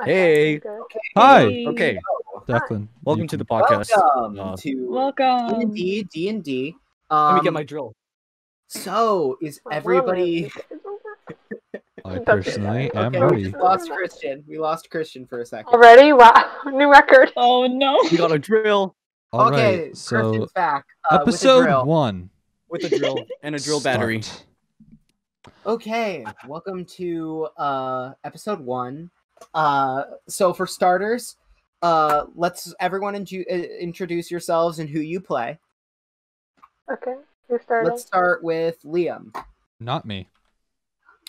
Hey. Hi, Okay. Declan. Welcome to the podcast. Welcome Uh, to Welcome. D&D, D&D. Let me get Um, my drill. So, is everybody... I personally am Okay, we ready. just lost Christian. We lost Christian for a second. Already? Wow. New record. Oh no. We got a drill All okay, right, so Christian's back. Uh, episode drill. one. with a drill and a drill battery. Okay, welcome to uh episode one. Uh, so for starters, uh, let's everyone inju- uh, introduce yourselves and who you play. Okay. You started. Let's start with Liam. Not me.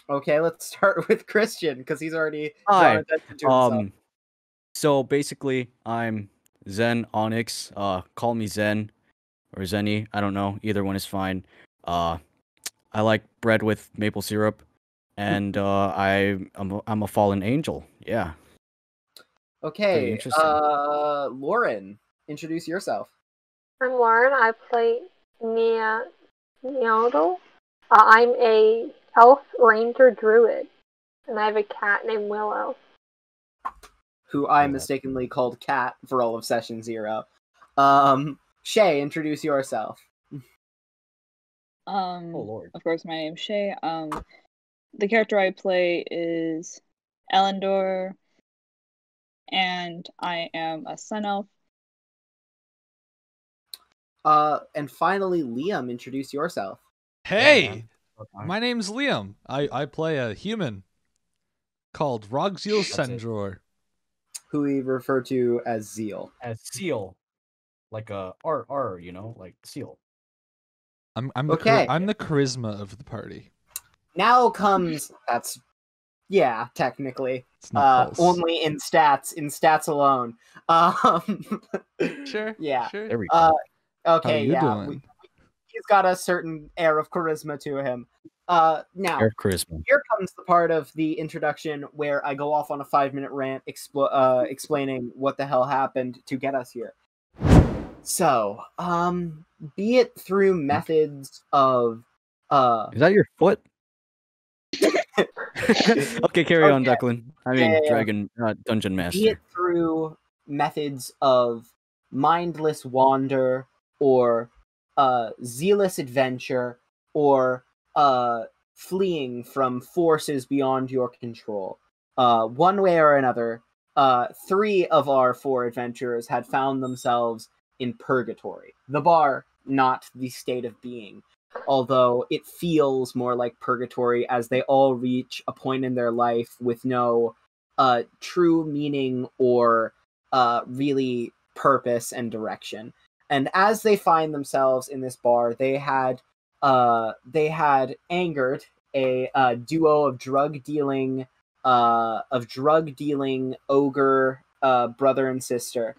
Okay, let's start with Christian because he's already Hi, to. Um, so basically, I'm Zen Onyx. Uh, call me Zen or Zenny. I don't know. Either one is fine. Uh, I like bread with maple syrup, and uh, I I'm a, I'm a fallen angel. Yeah. Okay, interesting. uh, Lauren, introduce yourself. I'm Lauren. I play Nia Neodle. Uh, I'm a elf ranger druid, and I have a cat named Willow. who I mistakenly called Cat for all of session zero. Um, Shay, introduce yourself. Um Oh lord. of course my name's Shay. Um the character I play is Elendor and I am a sun elf. Uh, and finally, Liam, introduce yourself. Hey, Okay. my name's Liam. I, I play a human called Rogziel That's. Sendror. Who we refer to as Ziel. As seal, like a R R, you know, like seal. I'm I'm the char- Okay. I'm the charisma of the party. Now comes that's yeah, technically. Uh, false. only in stats, in stats alone. Um, sure. yeah. Sure. There we go. Uh, How okay, you yeah. doing? we- he's got a certain air of charisma to him. Uh, now Air charisma. here comes the part of the introduction where I go off on a five minute rant expl- uh, explaining what the hell happened to get us here. So, um, be it through methods of, uh, Is that your foot? okay, carry on, Okay. Declan. I mean, Yeah, yeah, yeah. Dragon uh, Dungeon be Master. it through methods of mindless wander or uh, zealous adventure or uh, fleeing from forces beyond your control. Uh, one way or another, uh, three of our four adventurers had found themselves in purgatory. The bar, not the state of being. Although it feels more like purgatory as they all reach a point in their life with no uh, true meaning or uh, really purpose and direction. And as they find themselves in this bar, they had uh, they had angered a uh, duo of drug dealing uh, of drug dealing ogre uh, brother and sister,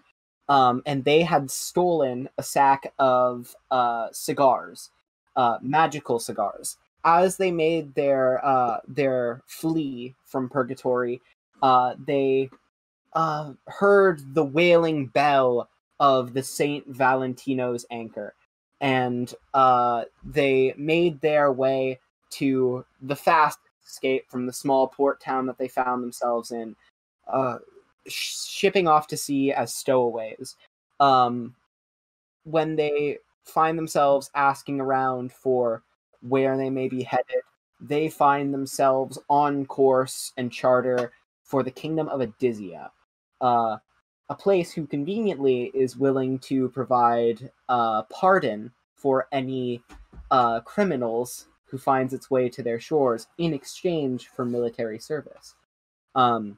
um, and they had stolen a sack of uh, cigars, uh, magical cigars. As they made their uh, their flee from purgatory, uh, they uh, heard the wailing bell of the Saint Valentino's anchor, and uh, they made their way to the fast escape from the small port town that they found themselves in, uh, sh- shipping off to sea as stowaways. Um, when they find themselves asking around for where they may be headed, they find themselves on course and charter for the kingdom of Adizia, uh, a place who conveniently is willing to provide uh, pardon for any uh, criminals who finds its way to their shores in exchange for military service. Um,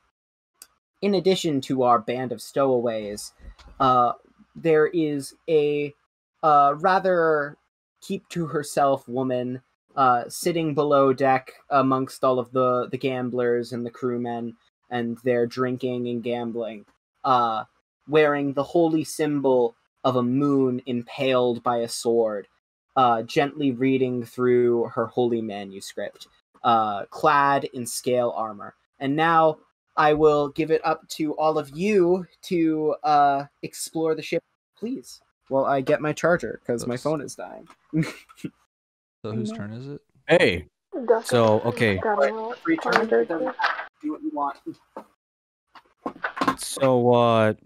in addition to our band of stowaways, uh, there is a uh, rather keep to herself woman uh, sitting below deck amongst all of the, the gamblers and the crewmen and their drinking and gambling, uh, wearing the holy symbol of a moon impaled by a sword, uh, gently reading through her holy manuscript, uh, clad in scale armor. And now I will give it up to all of you to uh, explore the ship, please. Well, I get my charger because my phone is dying. So whose turn is it? Hey, Duck- So, okay. Got Right, a free turn, charger it do what you want. So what?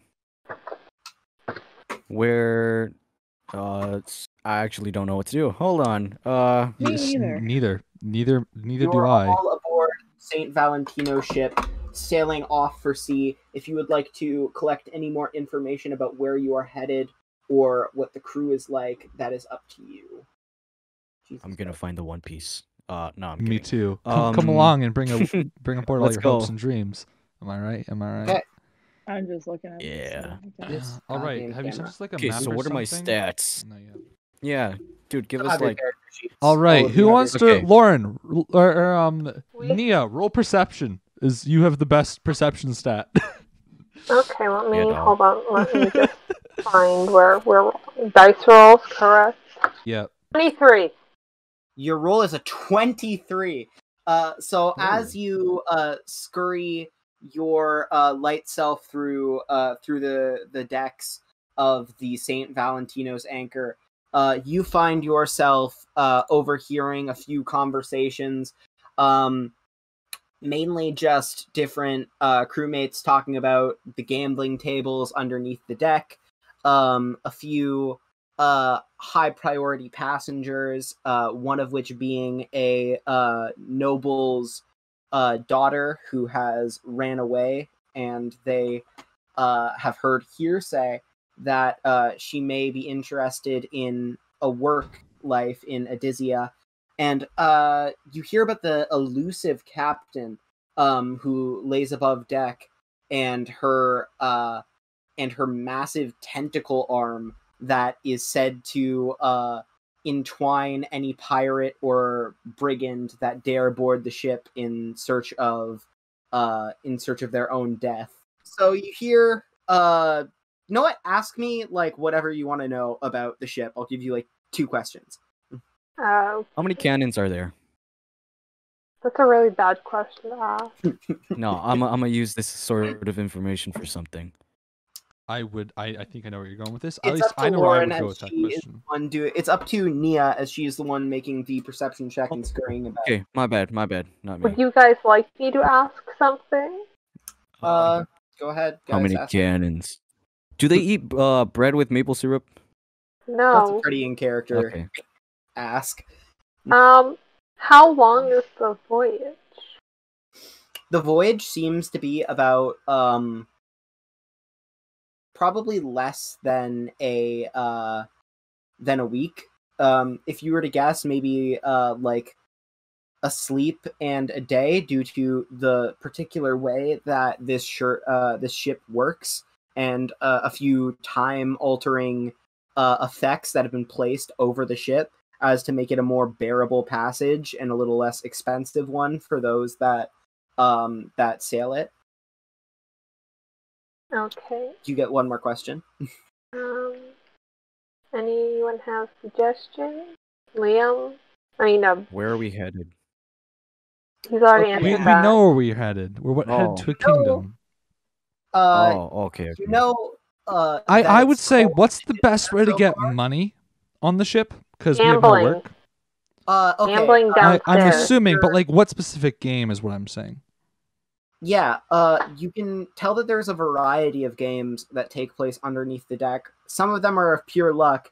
where? Uh, I actually don't know what to do. Hold on. Uh, Me neither. Neither. Neither. Neither do You're I. all aboard Saint Valentino ship, sailing off for sea. If you would like to collect any more information about where you are headed or what the crew is like, that is up to you. Jesus I'm gonna Christ. find the One Piece. Uh, no, I'm Me kidding. too. Come, come Um, along and bring a bring aboard all let's your hopes and dreams. Am I right? Am I right? Okay. I'm just looking at Yeah. so, okay. This all right. goddamn Have you sent camera. us like a Okay, map so or what are my stats? No, you haven't. Yeah, dude, give us like. All right. of Who you have wants Okay. to? Lauren or, or um We- Nia, roll perception. Is you have the best perception stat. Okay, let me Yeah, no. hold on. Let me just find where where dice rolls correct. yeah. Twenty three. Your roll is a 23. Uh, so as you uh, scurry your uh, light self through uh, through the, the decks of the St. Valentino's anchor, uh, you find yourself uh, overhearing a few conversations, um, mainly just different uh, crewmates talking about the gambling tables underneath the deck, um, a few uh, high priority passengers, uh, one of which being a uh, noble's uh, daughter who has ran away, and they uh, have heard hearsay that uh, she may be interested in a work life in Adizia. And you hear about the elusive captain um, who lays above deck, and her and her massive tentacle arm that is said to uh, entwine any pirate or brigand that dare board the ship in search of uh, in search of their own death. So you hear, uh, you know what? Ask me like whatever you want to know about the ship. I'll give you like two questions. Uh, How many cannons are there? that's a really bad question to ask. No, I'm I'm gonna use this sort of information for something. I would. I, I think I know where you're going with this. At least I know where I Lauren would go with that question. One do it. It's up to Nia as she is the one making the perception check and scurrying about. Okay, my bad, my bad, not me. Would you guys like me to ask something? Uh, go ahead. How many ask. cannons? Do they eat uh, bread with maple syrup? No. That's a pretty in character Okay. ask. Um, how long is the voyage? the voyage seems to be about um probably less than a uh than a week um if you were to guess maybe uh like a sleep and a day due to the particular way that this shirt uh this ship works and uh, a few time altering uh effects that have been placed over the ship as to make it a more bearable passage and a little less expensive one for those that um that sail it. Okay. Do you get one more question. Um, anyone have suggestions? Liam? I mean, uh, Where are we headed? he's already Okay. answered We, we that. know where we're headed. We're what, Oh. headed to a kingdom. Uh oh, okay. okay. you know uh I, I would say, what's the best way to get far? money on the ship? Because we have no Gambling. work. uh okay. Gambling uh, down- I, I'm assuming, but like, what specific game is what I'm saying? Yeah, uh, you can tell that there's a variety of games that take place underneath the deck. Some of them are of pure luck,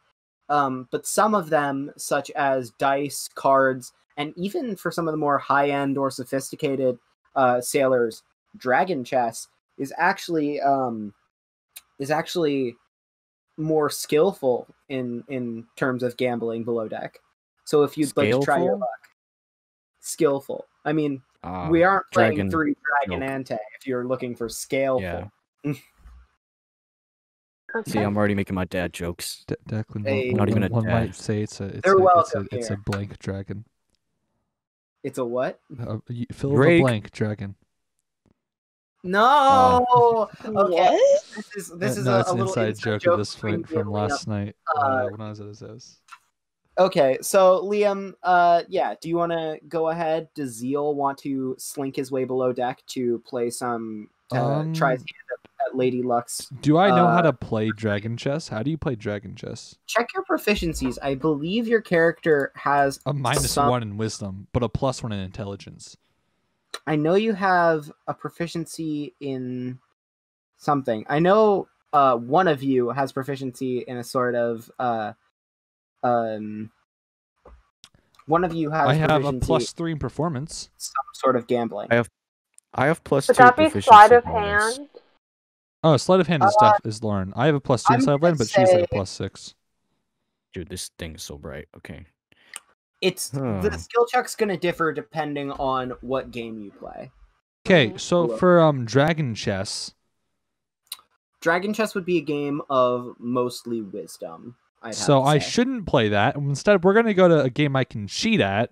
um, but some of them, such as dice, cards, and even for some of the more high end or sophisticated uh, sailors, dragon chess is actually um, is actually more skillful in in terms of gambling below deck. So if you'd like to try your luck, skillful. I mean, Ah, we aren't playing Dragon through Dragon Nope. Ante if you're looking for scale. Yeah. Okay. See, I'm already making my dad jokes. De- Declan, Hey. Not even one- a one dad. might say it's a it's They're a, it's a, welcome it's a blank dragon. It's a what? Uh, fill in the blank dragon. No. Okay. What? This is this Uh, is no, a, it's a an little inside joke at this point from Liam. last night uh, Uh, when I was at his house. Okay, so Liam, uh, yeah, do you want to go ahead? Does Ziel want to slink his way below deck to play some? His Um, hand at, at Lady Lux? Do I know how uh, to play dragon chess? How do you play dragon chess? Check your proficiencies. I believe your character has A minus some- one in wisdom, but a plus one in intelligence. I know you have a proficiency in something. I know uh, one of you has proficiency in a sort of uh, um. One of you has I have a plus three in performance. some sort of gambling. I have I have plus Would two that be sleight of bonus. hand? Oh, sleight of hand is Uh, def- is Lauren. I have a plus two in sleight of hand, gonna but she's like a plus six. Dude, this thing is so bright. Okay. It's the Hmm. skill check's gonna differ depending on what game you play. Okay, Mhm. so Cool. for um dragon chess, Dragon Chess would be a game of mostly wisdom. I'd so to I shouldn't play that. Instead, we're gonna go to a game I can cheat at.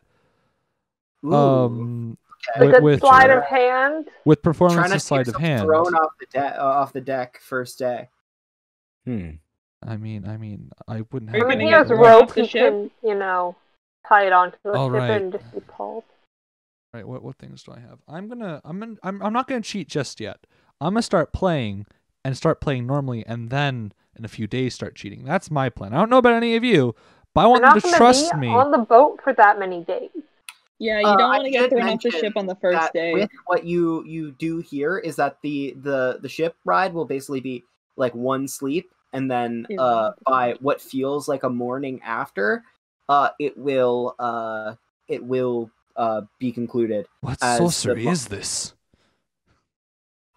Ooh, Um, okay. with, Like a with sleight of hand? with trying performance to and sleight of hand. thrown off the deck uh, off the deck first day. Hmm. I mean, I mean, I wouldn't have. I mean, gonna he has thrown rope off he can, you know, tie it onto the All ship right. and just be pulled. Right, what what things do I have? I'm gonna I'm gonna, I'm I'm not gonna cheat just yet. I'm gonna start playing and start playing normally, and then in a few days start cheating. That's my plan. I don't know about any of you, but I We're want them to trust me. on the boat for that many days. Yeah, you Uh, don't I want to get should thrown off the ship on the first that day. With what you you do here is that the the the ship ride will basically be like one sleep, and then Yeah. uh by what feels like a morning after, uh it will uh it will uh be concluded. What as the sorcery is this?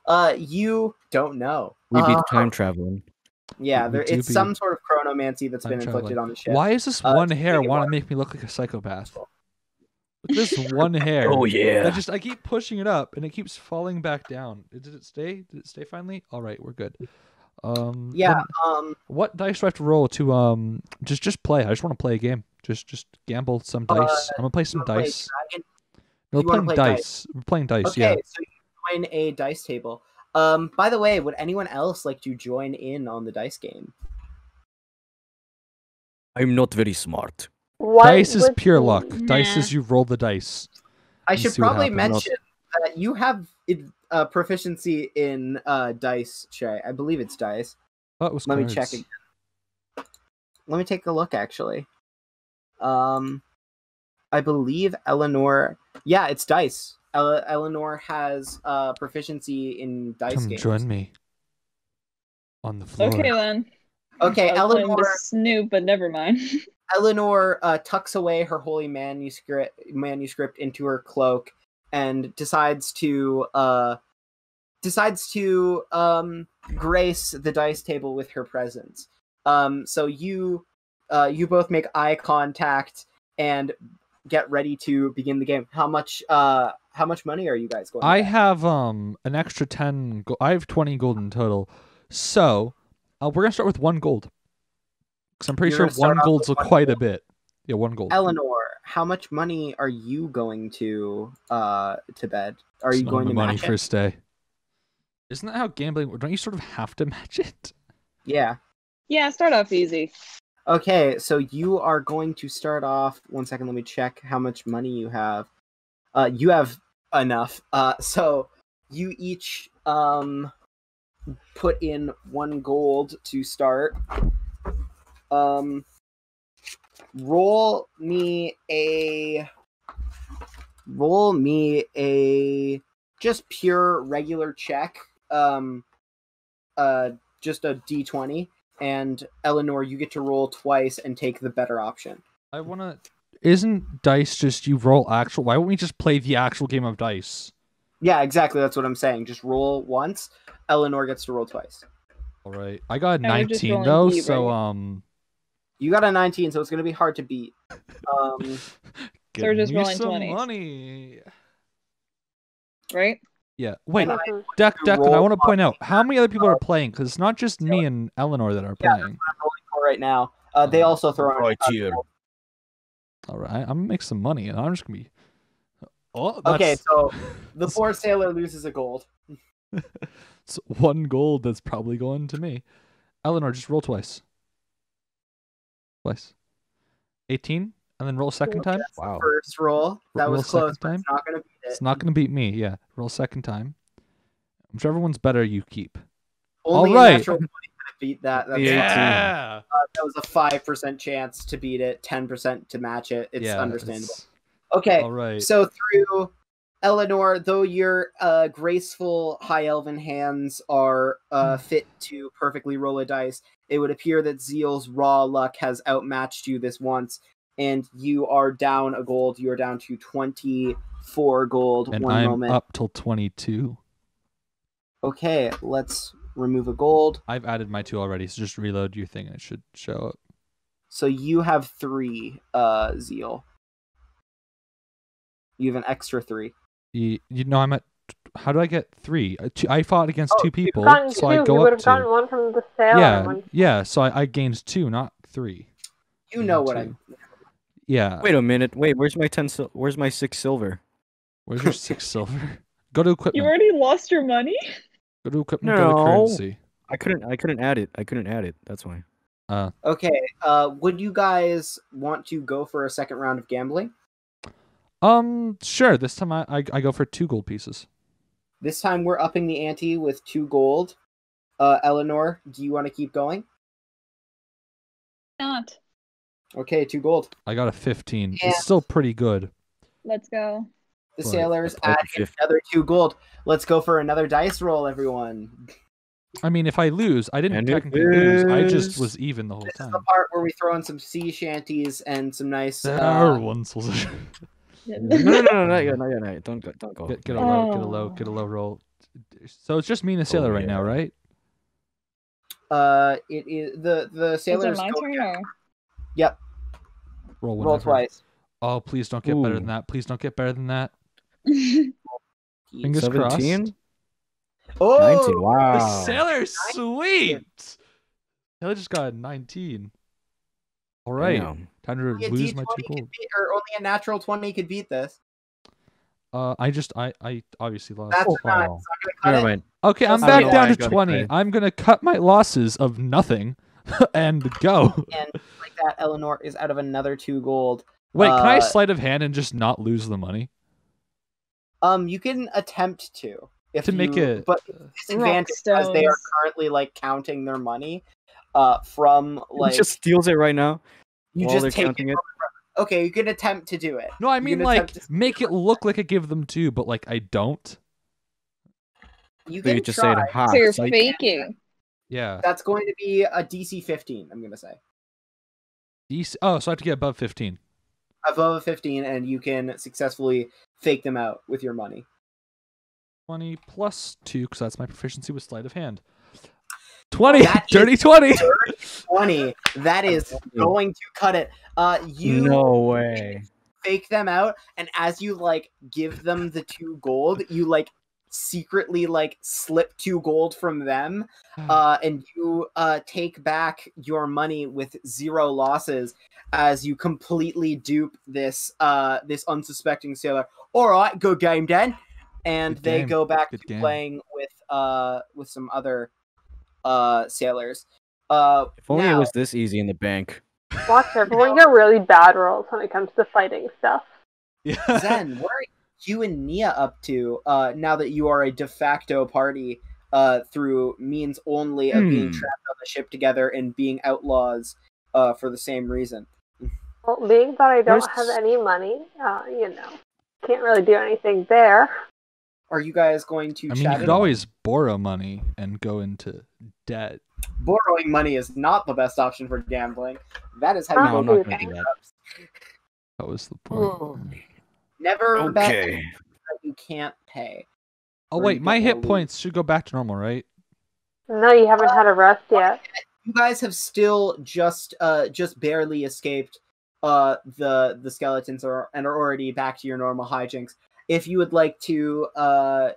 Uh, you don't know. We beat Uh, time traveling. Yeah, there, it's be some sort of chronomancy that's time been inflicted traveling. on the ship. Why is this Uh, one hair speaking of want to make me look like a psychopath? Look this one hair. Oh yeah. That just I keep pushing it up and it keeps falling back down. Did it stay? Did it stay finally? All right, we're good. Um Yeah, then um, what dice do I have to roll to um just just play? I just want to play a game. Just just gamble some Uh, dice. I'm gonna play some wanna play dice. Dragon? No, you wanna playing play dice. dice? We're playing dice. Yeah. Okay, Yeah. so you join a dice table. Um, by the way, would anyone else like to join in on the dice game? I'm not very smart. What dice is pure be- luck. Dice is you roll the dice. I should probably mention that you have it- uh, proficiency in uh, dice, Shay. I believe it's dice. That was Let me check again. Let me take a look, actually. Um, I believe Elenor. Yeah, it's dice. Ele- Elenor has uh, proficiency in dice Come games. join me on the floor. Okay then. Okay, I was Elenor. to Snoop, but never mind. Elenor uh, tucks away her holy manuscript manuscript into her cloak and decides to uh, decides to um, grace the dice table with her presence. Um, so you uh, you both make eye contact and get ready to begin the game. How much uh, how much money are you guys going? to I bet? have um an extra ten. Go- I have twenty gold in total. So uh, we're gonna start with one gold. Because I'm pretty You're sure one gold's with one quite a bit. Yeah, one gold. Elenor, how much money are you going to uh to bed? Are you It's not going to money match it? first day? Isn't that how gambling? Don't you sort of have to match it? Yeah. yeah, start off easy. Okay, so you are going to start off. One second, let me check how much money you have. Uh, you have enough. Uh, so you each um put in one gold to start. Um, roll me a roll me a just pure regular check. Um, uh, just a d twenty and Elenor, you get to roll twice and take the better option. I wanna. Isn't dice just you roll actual? Why won't we just play the actual game of dice? Yeah, exactly. That's what I'm saying. Just roll once. Elenor gets to roll twice. All right, I got a Yeah, we're just nineteen rolling though, D, so right? um. You got a 19, so it's going to be hard to beat. Um, So we're give just me rolling some 20s. money. Right? Yeah. Wait, And I Mhm. Deck, to Deck, I roll want to point out how many other people are playing because it's not just me and Elenor that are Yeah, playing. I'm rolling for right now. Uh, they Oh, also throw in right a here. All right, I'm gonna make some money, and I'm just gonna be. Oh, Okay, so the poor sailor loses a gold. it's one gold that's probably going to me. Elenor, just roll twice. Twice. 18, and then roll a second time. Wow. First roll. That Roll was close, but time? it's not going to beat it. It's not gonna beat me. Yeah, roll second time. Whichever one's better, you keep. Only 20 could beat that. That's Yeah. uh, that was a 5% chance to beat it, 10% to match it. It's yeah, understandable. it's- Okay, All right. so through Elenor, though your uh, graceful high elven hands are uh, fit to perfectly roll a dice, it would appear that Ziel's raw luck has outmatched you this once, and you are down a gold. You are down to 24 gold. And One I'm moment. up till 22. Okay, let's remove a gold. I've added my two already, so just reload your thing and it should show up. So you have three, uh, Ziel. You have an extra three. You, you know, I'm at. How do I get three? Uh, I fought against Oh, two you've people, gotten so two. I you go would up have gotten two. one from the sailor. Yeah, One. yeah. So I, I gained two, not three. You Yeah, know what I'm. Yeah. Wait a minute. Wait, where's my ten? Sil- where's my six silver? Where's your six silver? Go to equipment. You already lost your money? Go to equipment. Go to No. currency. I couldn't. I couldn't add it. I couldn't add it. That's why. Uh, Okay, uh, would you guys want to go for a second round of gambling? um, sure. This time I, I I go for two gold pieces. This time we're upping the ante with two gold. Uh, Elenor, do you want to keep going? Not. Okay, two gold. I got a fifteen. Yeah. It's still pretty good. Let's go. The Right, sailors add fifty. another two gold. Let's go for another dice roll, everyone. I mean, if I lose, I didn't And technically lose. I just was even the whole This is time. the part where we throw in some sea shanties and some nice. There Uh, once was a- No, no, no, no, not yet, not yet, not yet. Don't go. Don't go. get get a low, yet. get a low, get a Oh. low roll. So it's just me and the sailor right now, right? uh, it is the the Is it my go- turn or? Yep, Roll roll twice. Oh, please don't get better than that. Please don't get better than that. Fingers crossed. Seventeen. Oh, Nineteen. Wow. The sailor's sweet. Sailor just got a 19. All right, Damn. time to only lose my two gold. beat- or only a natural twenty could beat this. Uh, I just, I, I obviously lost. That's Oh, not. wow. It's not gonna cut Never mind. Okay, I'm back down to 20. excited. I'm gonna cut my losses of nothing and go. And like that, Elenor is out of another two gold. Wait, can I Uh, sleight of hand and just not lose the money? Um, you can attempt to if To make it- but disadvantage because they are currently like counting their money. Uh, from like he just steals it right now. you just they're take counting it. Okay, you can attempt to do it. No, I mean like make it look like I give them two, but like I don't. You can you just try. say it ha. so you're psych. faking. Yeah. That's going to be a DC 15. I'm gonna say DC. Oh, so I have to get above 15. Above a 15, and you can successfully fake them out with your money. 20 plus 2 because that's my proficiency with sleight of hand. 20! That is Dirty 20! 20. That is going to cut it. Uh, you No way. fake them out and as you like give them the two gold you like secretly like slip two gold from them uh and you uh take back your money with zero losses as you completely dupe this uh this unsuspecting sailor all right good game dan and Good they game. go back Good to game. playing with uh with some other uh sailors uh If only now- it was this easy in the bank. Watch everyone get really bad rolls when it comes to fighting stuff. yeah. Zen, what are you and Nia up to uh, now that you are a de facto party uh, through means only of being Hmm. trapped on the ship together and being outlaws uh, for the same reason? Well, being that I don't Where's- have any money, uh, you know, can't really do anything there. Are you guys going to I mean, you could on? always borrow money and go into debt. Borrowing money is not the best option for gambling. That is how No, you No, I'm go not gonna do that. That was the point. Never bet Okay. that you can't pay. Oh, wait, my hit points should go back to normal, right? No, you haven't had a rest yet. You guys have still just uh just barely escaped uh the the skeletons are and are already back to your normal hijinks. If you would like to uh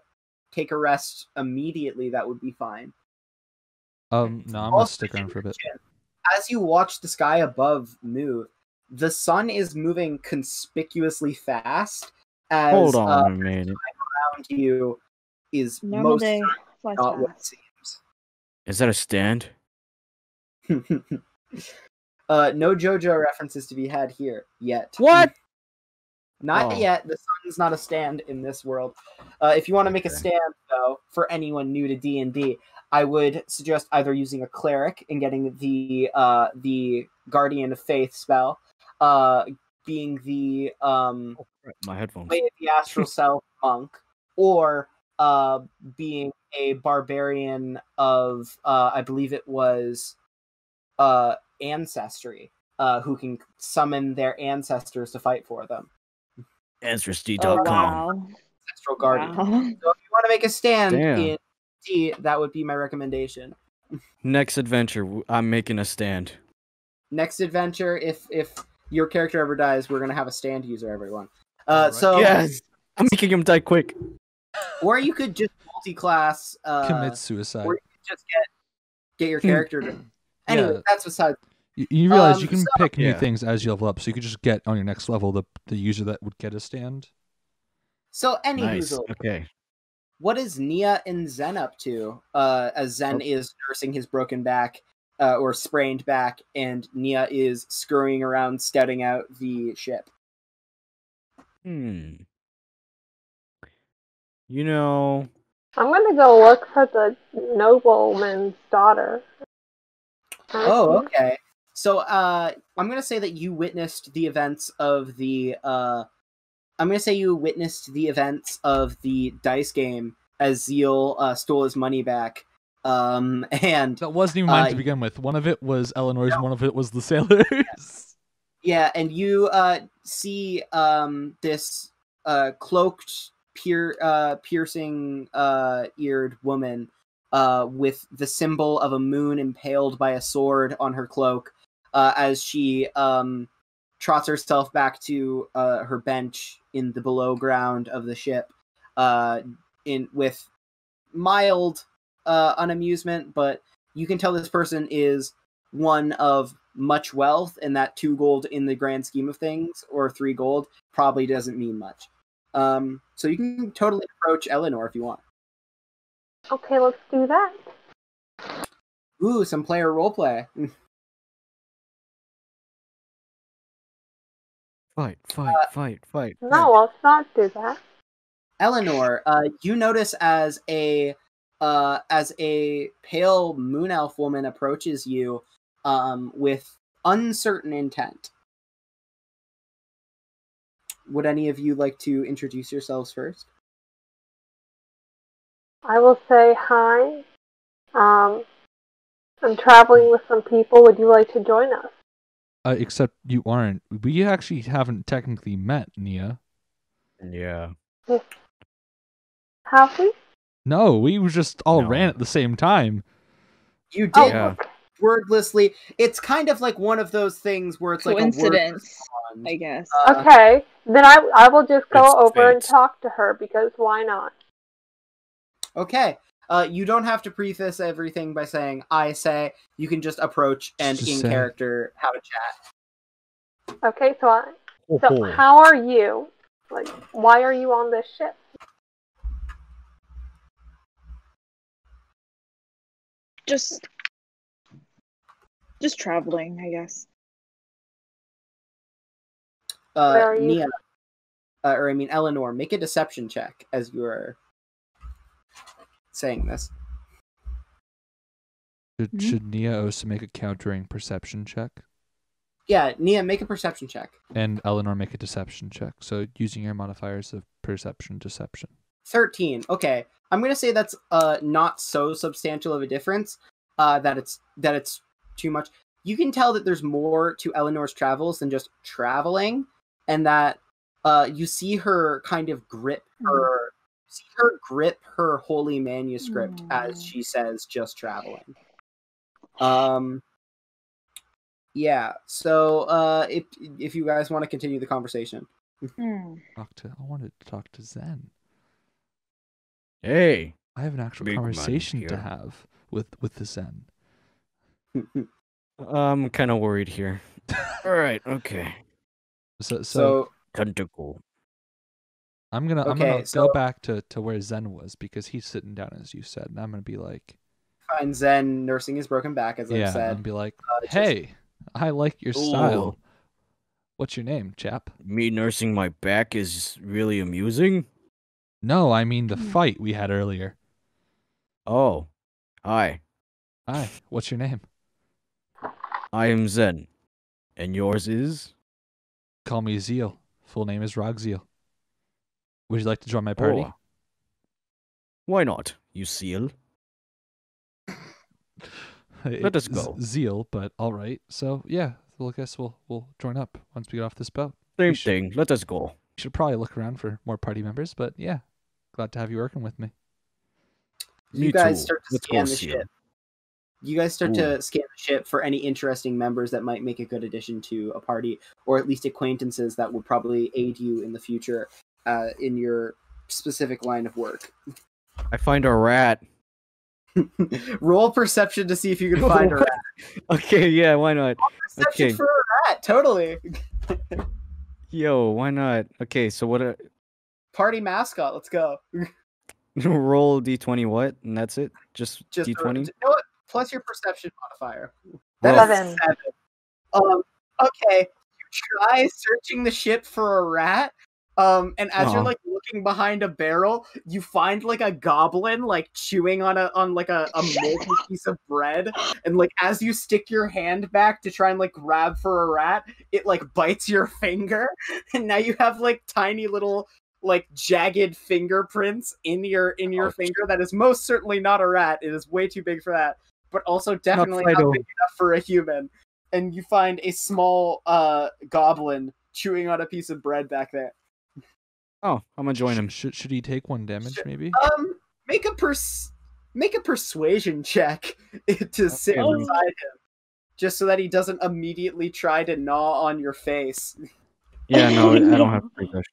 take a rest immediately, that would be fine. Um, no, I'm gonna stick around for a bit. As you watch the sky above move, the sun is moving conspicuously fast as Hold uh, on a minute. around you is Normal most day. Flies not what it fast. Is that a stand? uh, no JoJo references to be had here yet. What? Not Oh. yet. The sun is not a stand in this world. Uh, if you want to make a stand, though, for anyone new to D and D, I would suggest either using a cleric and getting the uh, the Guardian of Faith spell, uh, being the um My headphones. way of the astral self monk, or uh being a barbarian of uh I believe it was uh ancestry, uh who can summon their ancestors to fight for them. Oh, Ancestry.com. wow. Ancestral guardian. Wow. So if you want to make a stand Damn. in D, that would be my recommendation. Next adventure, I'm making a stand. Next adventure, if if your character ever dies, we're gonna have a stand user, everyone. Uh, Alright. so yes, I'm making him die quick. or you could just multi-class uh, Commit suicide. or you could just get get your character. to... Anyway, Yeah. that's beside. You, you realize you Um, can so- pick new Yeah. things as you level up, so you could just get on your next level the the user that would get a stand. So, any Nice. Okay. what is Nia and Zen up to? Uh, as Zen is nursing his broken back uh, or sprained back, and Nia is scurrying around, scouting out the ship. Hmm. You know, I'm gonna go look for the nobleman's daughter. Oh, okay. So, uh, I'm gonna say that you witnessed the events of the. Uh, I'm gonna say you witnessed the events of the dice game as Ziel uh, stole his money back. Um, and That wasn't even mine Uh, to begin with. One of it was Elenor's, one of it was the sailors. yeah, and you uh see um this uh cloaked, pier uh piercing uh eared woman uh with the symbol of a moon impaled by a sword on her cloak uh as she um trots herself back to uh her bench in the below ground of the ship uh in with mild uh amusement, but you can tell this person is one of much wealth and that two gold in the grand scheme of things or three gold probably doesn't mean much um so you can totally approach elenor if you want Okay, let's do that. ooh some player roleplay fight, fight, Uh, fight, fight. fight. No, let's not do that. elenor uh you notice as a uh as a pale moon elf woman approaches you um with uncertain intent would any of you like to introduce yourselves first I will say hi. Um, I'm traveling with some people. Would you like to join us? Uh, except you aren't. We actually haven't technically met, Nia. Yeah. Have we? No, we just all No. ran at the same time. you did Oh, Yeah. wordlessly it's kind of like one of those things where it's like Coincidence. I guess. Uh, okay. Then I I will just go It's over and talk to her because why not? Okay. Uh, you don't have to preface everything by saying "I say." You can just approach and Just in say. character have a chat. Okay, so I, Oh, so how are you? Like, why are you on this ship? Just, just traveling, I guess. Uh, Where are you? Nia, uh, or I mean Elenor, make a deception check as you are saying this. Should, Mhm. should Nia also make a countering perception check? Yeah, Nia, make a perception check. And Elenor make a deception check. So using your modifiers of perception, deception. Thirteen. Okay, I'm gonna say that's uh not so substantial of a difference. Uh, that it's that it's too much. You can tell that there's more to Elenor's travels than just traveling, and that uh you see her kind of grip her see her grip her holy manuscript as Mm. she says just traveling. Um. Yeah. So, uh, if if you guys want to continue the conversation, Hmm. Talk to. I wanted to talk to Zen. Hey. I have an actual Big conversation to have with with the Zen. I'm kind of worried here. All right. Okay. So, so, so Tentacle. I'm gonna I'm gonna so- go back to, to where Zen was because he's sitting down as you said, and I'm gonna be like, find Zen nursing his broken back, as yeah, I've said. and be like, uh, just- hey, I like your style. What's your name, chap? Me nursing my back is really amusing. No, I mean the Hmm. fight we had earlier. Oh. Hi. Hi, what's your name? I am Zen. And yours is? Call me Ziel. Full name is Rog Ziel. Would you like to join my party? Oh. Why not, you seal? Let us go. Ziel, but all right. So yeah, well, I guess we'll we'll join up once we get off this boat. Same should- thing. Let us go. We should probably look around for more party members, but yeah, glad to have you working with me. you Me guys too. start to Let's scan the seal. ship. You guys start Ooh. to scan the ship for any interesting members that might make a good addition to a party, or at least acquaintances that would probably aid you in the future uh, in your specific line of work. I find a rat. Roll perception to see if you can find a rat. Okay, yeah, why not? Perception Okay. for a rat, totally. Yo, why not? Okay, so what? A, Party mascot, let's go. roll d20 what? And that's it? Just, Just a- d20? you know? Plus your perception modifier. That is Seven. seven. Um, okay, you try searching the ship for a rat. Um, and as you're Uh-huh. like looking behind a barrel, you find like a goblin like chewing on a on like a, a moldy piece of bread. And like as you stick your hand back to try and like grab for a rat, it like bites your finger, and now you have like tiny little like jagged fingerprints in your in your Ouch. finger. That is most certainly not a rat. It is way too big for that, but also definitely not Fido. big enough for a human. And you find a small uh goblin chewing on a piece of bread back there. Oh, I'm gonna join him. Should should he take one damage Should- maybe? Um, make a pers- make a persuasion check to sit beside him, just so that he doesn't immediately try to gnaw on your face. Yeah, no, I don't have persuasion.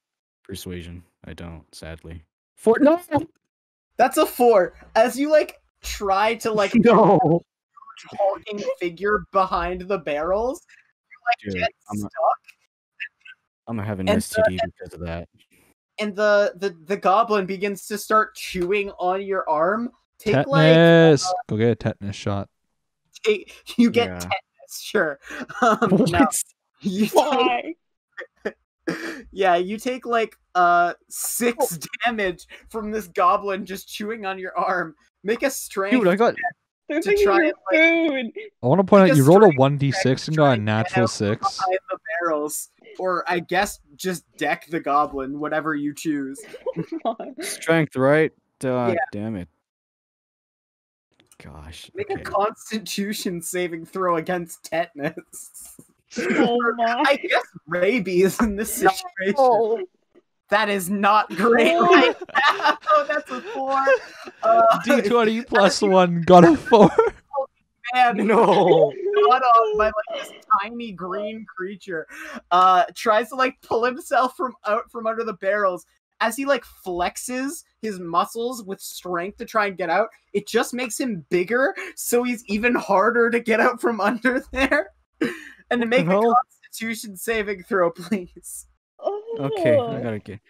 Persuasion. I don't, sadly. Four. no, That's a four. As you like try to like no. hulking figure behind the barrels, you Dude, get I'm, stuck, I'm gonna have an And, uh, STD because of that. and the, the the goblin begins to start chewing on your arm. Take like tetanus. Go get a tetanus shot. take, you get Yeah. tetanus, sure. Um, no, What? you take Why? Yeah, you take like uh six damage from this goblin just chewing on your arm. Make a strength. Dude, I got To try your and, food. I want to point out you rolled a one d six to and got a natural six. the barrels, or I guess just deck the goblin, whatever you choose. strength, right? Uh, Yeah. Damn it. Gosh. Make okay. a Constitution saving throw against tetanus. oh my. I guess rabies in this situation. Oh, That is not great Oh. right now. That's a four. Uh, D twenty plus one got a four. man, No. got off by like this tiny green creature. Uh, tries to like pull himself from out from under the barrels. As he like flexes his muscles with strength to try and get out, it just makes him bigger, so he's even harder to get out from under there. And to make a hell? Constitution saving throw, please. Okay, Oh. I gotta get.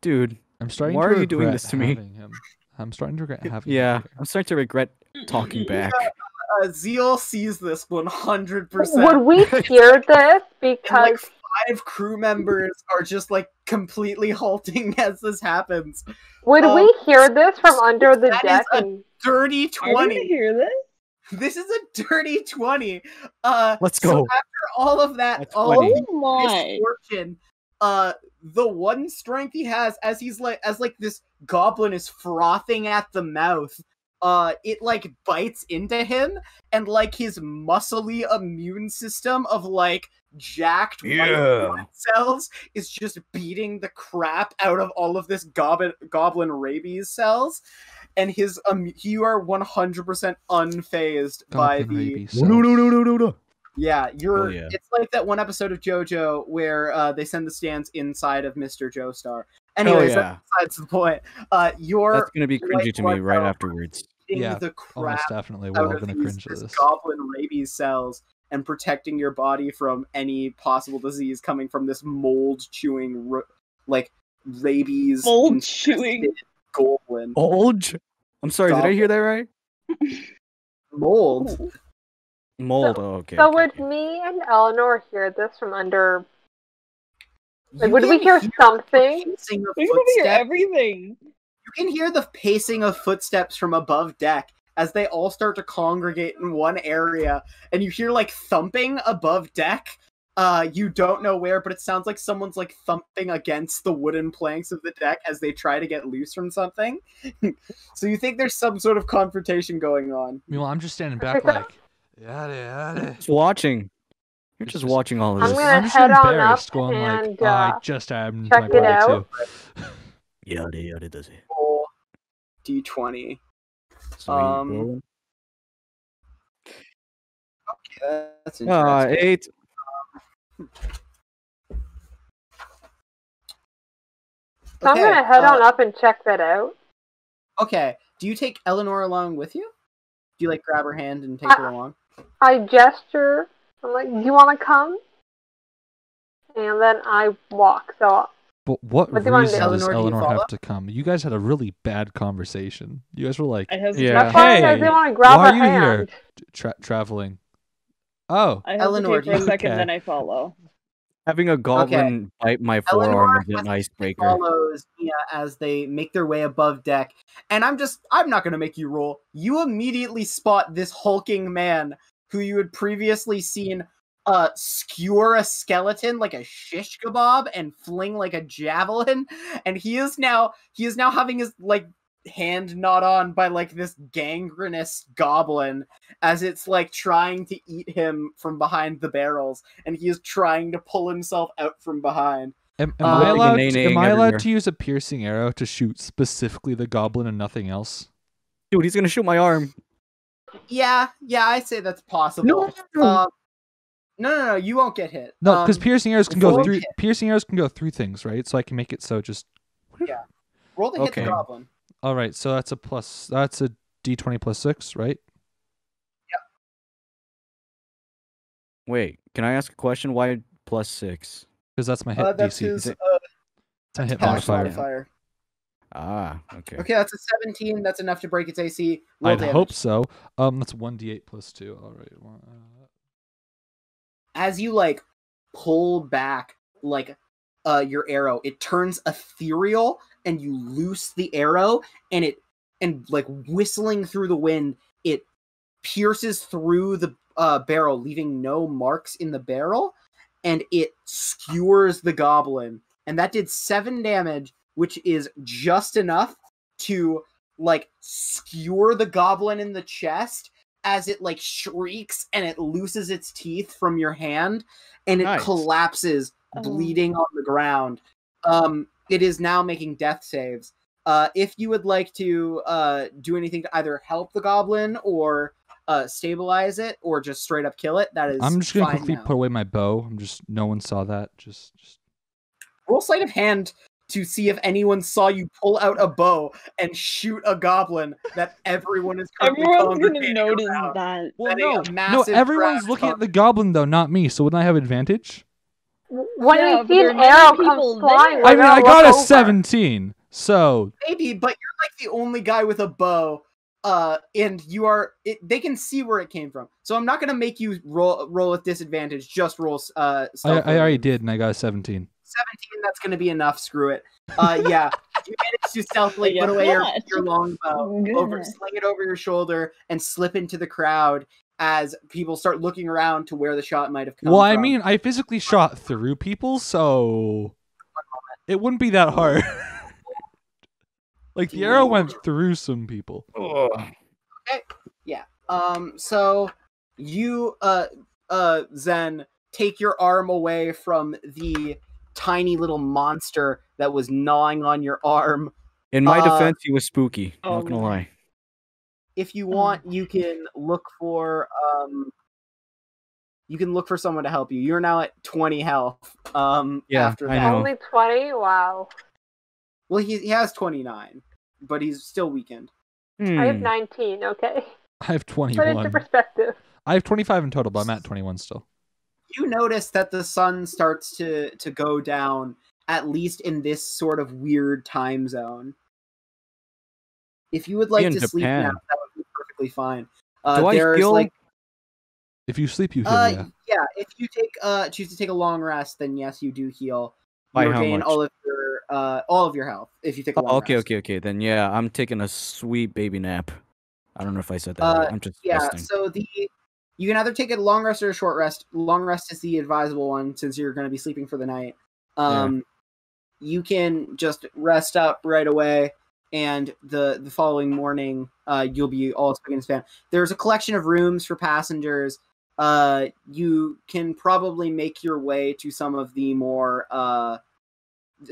Dude, I'm starting. Why to are you doing regret this to me? having Him. I'm starting to regret having. yeah, here. I'm starting to regret talking back. Uh, Ziel sees this 100%. would we hear this? And, Because like five crew members are just like completely halting as this happens. would um, we hear this from under the that is deck? a- And Dirty Are we gonna 20. hear this? This is a dirty 20. Uh Let's so go. after all of that, all of Oh my. misfortune, uh the one strength he has as he's like as like this goblin is frothing at the mouth, uh it like bites into him and like his muscly immune system of like jacked white Yeah. blood cells is just beating the crap out of all of this goblin goblin rabies cells and his um you are 100% unfazed by Goblin the rabies No, no, no, no, no, no. yeah, you're. Oh, yeah. It's like that one episode of JoJo where uh, they send the stands inside of Mr. Joestar. Anyways, Hell that's the point. Uh, you're That's gonna be cringy to me right afterwards. beating Yeah, the Almost definitely. out We're all of gonna these, cringe at this this. goblin rabies cells and protecting your body from any possible disease coming from this mold chewing, like rabies Mold chewing. goblin. Old. I'm sorry. Did I hear that right? Mold. Mold. Oh, okay. so okay, would okay. me and Elenor hear this from under? Like, would we can hear something? We can hear everything. You can hear the pacing of footsteps from above deck as they all start to congregate in one area, and you hear like thumping above deck, Uh, you don't know where, but it sounds like someone's like thumping against the wooden planks of the deck as they try to get loose from something. so you think there's some sort of confrontation going on. Meanwhile, I'm just standing back like, yada yada. Just watching. You're just just- watching all of this. I'm this. gonna I'm just head on up going and, like, "Oh, I uh, just am check my it body out. too. Yada yada does it. D20. Um, rolling. That's Ah, interesting. eight. So I'm gonna head uh, on up and check that out. Okay. Do you take Elenor along with you? Do you like grab her hand and take Uh, her along? I gesture. I'm like, "Do you want to come?" And then I walk. So But what What do you wanna reason do? does Elenor, Elenor follow? have to come? You guys had a really bad conversation. You guys were like I hesitate. Yeah. that's I Hey, didn't grab why are you here? tra- traveling. Oh, I hesitate Elenor, for a second, Okay. then I follow. Having a goblin bite my forearm is an has- icebreaker. follows Nia as they make their way above deck. And I'm just, I'm not going to make you roll. You immediately spot this hulking man who you had previously seen uh, skewer a skeleton like a shish kebab and fling like a javelin. And he is now, he is now having his like hand gnawed on by like this gangrenous goblin as it's like trying to eat him from behind the barrels. And he is trying to pull himself out from behind. am, am Uh, I allowed? nay-naying am I allowed to use a piercing arrow to shoot specifically the goblin and nothing else? Dude, he's gonna shoot my arm. Yeah, yeah, I say that's possible. Um, no, no, no, you won't get hit. No, because Um, piercing arrows can go through. hit. Piercing arrows can go through things, right? So I can make it so just. Yeah, roll to hit Okay. the goblin. All right, so that's a plus. That's a d twenty plus six, right? Yep. Wait, can I ask a question? Why plus six? Because that's my hit Uh, that's DC. his uh, It's my hit attack modifier. modifier. Ah, okay. Okay, that's a 17. That's enough to break its AC. Roll I'd damage. hope so. Um, that's one d eight plus two. All right. one, uh, As you like pull back like uh your arrow, it turns ethereal and you loose the arrow and it and like whistling through the wind, it pierces through the uh, barrel, leaving no marks in the barrel, and it skewers the goblin. And that did seven damage, which is just enough to like skewer the goblin in the chest as it like shrieks and it looses its teeth from your hand and it Nice. collapses Oh. bleeding on the ground. Um, it is now making death saves. Uh, if you would like to uh, do anything to either help the goblin or uh, stabilize it or just straight up kill it, that is I'm just gonna fine quickly now. put away my bow. I'm just. No one saw that. Just. just Roll sleight of hand to see if anyone saw you pull out a bow and shoot a goblin that everyone is currently Everyone's gonna notice around. that. well, Setting a no, no. Everyone's looking on- at the goblin though, not me. So wouldn't I have advantage? When Yeah, you see an arrow people come flying, I mean, I got a over. 17. So Maybe, but you're like the only guy with a bow, uh, and you are. It, they can see where it came from, so I'm not gonna make you roll roll with disadvantage. Just roll. Uh, I, I already did, and I got a 17. 17. That's gonna be enough. Screw it. Uh, yeah, you managed to stealthily Yeah, put away your, your long bow, Oh, over sling it over your shoulder, and slip into the crowd as people start looking around to where the shot might have come. Well, I mean, I physically shot through people, so it wouldn't be that hard. like the arrow went through some people. Yeah. Um, so you, uh, uh, Zen, take your arm away from the tiny little monster that was gnawing on your arm. In my Uh, defense, he was spooky. oh, not gonna lie. If you Oh. want, you can look for, um, you can look for someone to help you. You're now at 20 health. Um, Yeah, after I that. know. Only 20? Wow. Well, he, he has 29, but he's still weakened. I have Hmm. 19, okay? I have Put into 21. perspective. I have 25 in total, but I'm at 21 still. you notice that the sun starts to to go down at least in this sort of weird time zone if you would like in to sleep now that would be perfectly fine uh, Do I there's feel- like If you sleep, you heal. uh, yeah. yeah if you take uh choose to take a long rest then yes you do heal By you how regain much? all of your uh all of your health if you take a long Oh, okay, rest. okay, okay. Then yeah, I'm taking a sweet baby nap. I don't know if I said that. Uh, right. I'm just yeah resting. so the you can either take a long rest or a short rest. Long rest is the advisable one since you're going to be sleeping for the night. Um, you can just rest up right away, and the the following morning, uh, you'll be all speaking span. There's a collection of rooms for passengers. Uh, you can probably make your way to some of the more uh,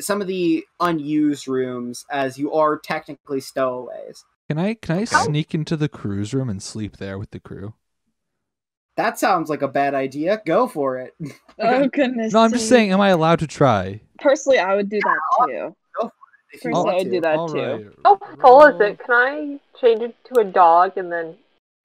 some of the unused rooms, as you are technically stowaways. Can I can I Okay. sneak into the cruise room and sleep there with the crew? That sounds like a bad idea. Go for it. Oh goodness. No, I'm just saying, am I allowed to try? Personally, I would do that too. If you First, I want would do that All too. right. How full is it? Can I change it to a dog and then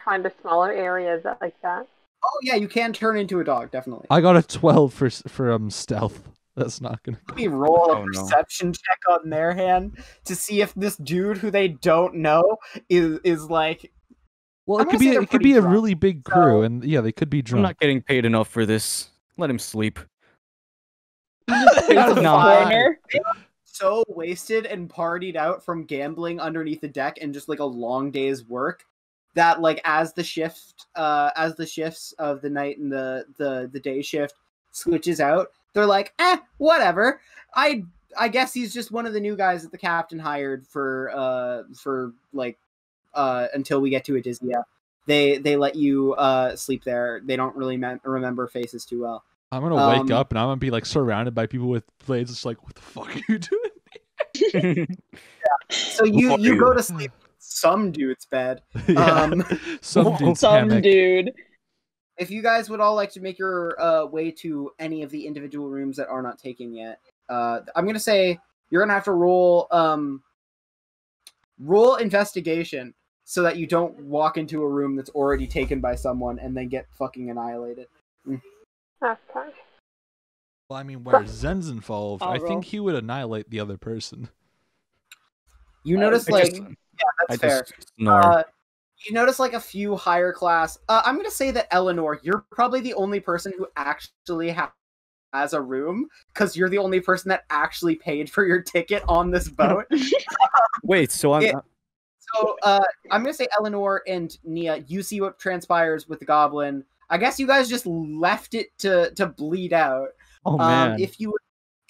find a smaller area Is that like that? Oh yeah, you can turn into a dog, definitely. I got a 12 for for um stealth. That's not gonna. Let me roll a Oh, no. perception check on their hand to see if this dude who they don't know is is like Well, I'm it could be a- it could pretty be a really big crew, so- and yeah, they could be drunk. I'm not getting paid enough for this. Let him sleep. Face Out of the five. corner. So wasted and partied out from gambling underneath the deck and just like a long day's work that like as the shift uh as the shifts of the night and the the the day shift switches out they're like eh whatever. I i guess he's just one of the new guys that the captain hired for uh for like uh until we get to Adizia. they they let you uh sleep there. They don't really mem- remember faces too well I'm gonna wake um, up and I'm gonna be like surrounded by people with blades. It's like, what the fuck are you doing? so you Who you go you? to sleep some dude's bed yeah. um Some dude's Some hammock. dude. if you guys would all like to make your uh, way to any of the individual rooms that are not taken yet, uh, I'm gonna say you're gonna have to roll um, roll investigation so that you don't walk into a room that's already taken by someone and then get fucking annihilated. Okay. Well, I mean, where Zen's involved, I'll I roll. think he would annihilate the other person. You Uh, notice I like just- yeah, I that's fair. just snore. Uh, you notice like a few higher class. Uh, I'm gonna say that Elenor, you're probably the only person who actually ha- has a room because you're the only person that actually paid for your ticket on this boat. Wait, so I'm. it- So uh, I'm gonna say Elenor and Nia. You see what transpires with the goblin. I guess you guys just left it to to bleed out. oh Um, man. if you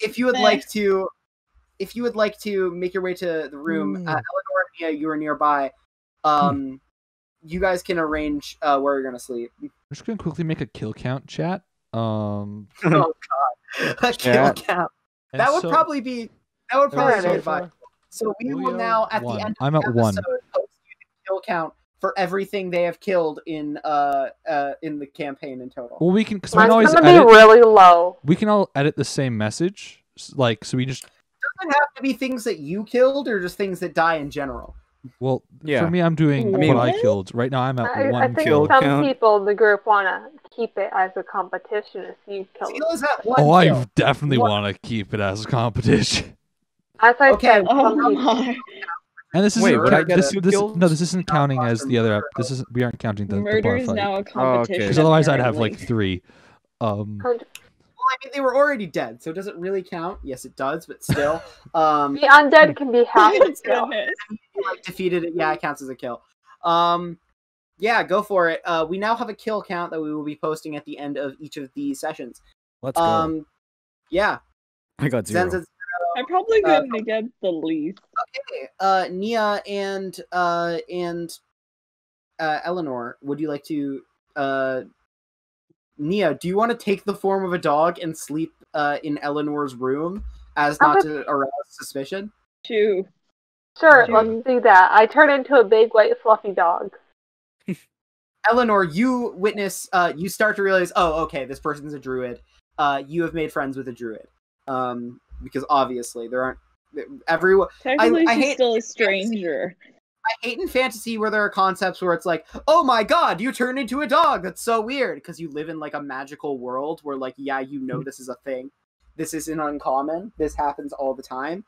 if you would Meh. like to, if you would like to make your way to the room, Hmm. uh, Elenor and Nia, you are nearby. Um, you guys can arrange uh, where you're gonna sleep. I'm just gonna quickly make a kill count chat. Um, oh God, a kill Yeah. count. and That would so- probably be that would probably be so advisable. So we we will now at one. the end. I'm of at the one. post you the kill count for everything they have killed in uh uh in the campaign in total. Well, we can because we can Mine's always gonna edit. be really low. We can all edit the same message, like so we just. Does it have to be things that you killed or just things that die in general? Well, Yeah. for me, I'm doing I what I killed. Right now, I'm at I, one I think kill. some count. people in the group want to keep it as a competition if you kill them. Ziel is at one Oh, kill. I definitely want to keep it as a competition. As I Okay, said, Oh some people. my. And this isn't would I ca- get this, two this kills? no, this isn't counting as the other. murder. Ep- this is we aren't counting the, the Murder bar is fight. now a competition. Because otherwise, I'd have like three. Um, Well, I mean, they were already dead, so does it really count? Yes, it does, but still, um, The undead can be half Oh, the kill. like defeated it. Yeah, it counts as a kill. Um, yeah, go for it. Uh, we now have a kill count that we will be posting at the end of each of these sessions. Let's go. Um, yeah, I got zero. Zen's I'm probably Uh, going to get the least. okay. Uh, Nia and uh and uh Elenor, would you like to uh Nia, do you want to take the form of a dog and sleep uh in Elenor's room as not to arouse suspicion? Two. Sure, Two. let's do that. I turn into a big white fluffy dog. Elenor, you witness uh you start to realize, oh, okay, this person's a druid. Uh you have made friends with a druid. Um because obviously there aren't everyone Technically, I she's hate- still a stranger. I hate in fantasy where there are concepts where it's like, oh my god, you turn into a dog. That's so weird because you live in like a magical world where like, yeah, you know this is a thing. This isn't uncommon. This happens all the time.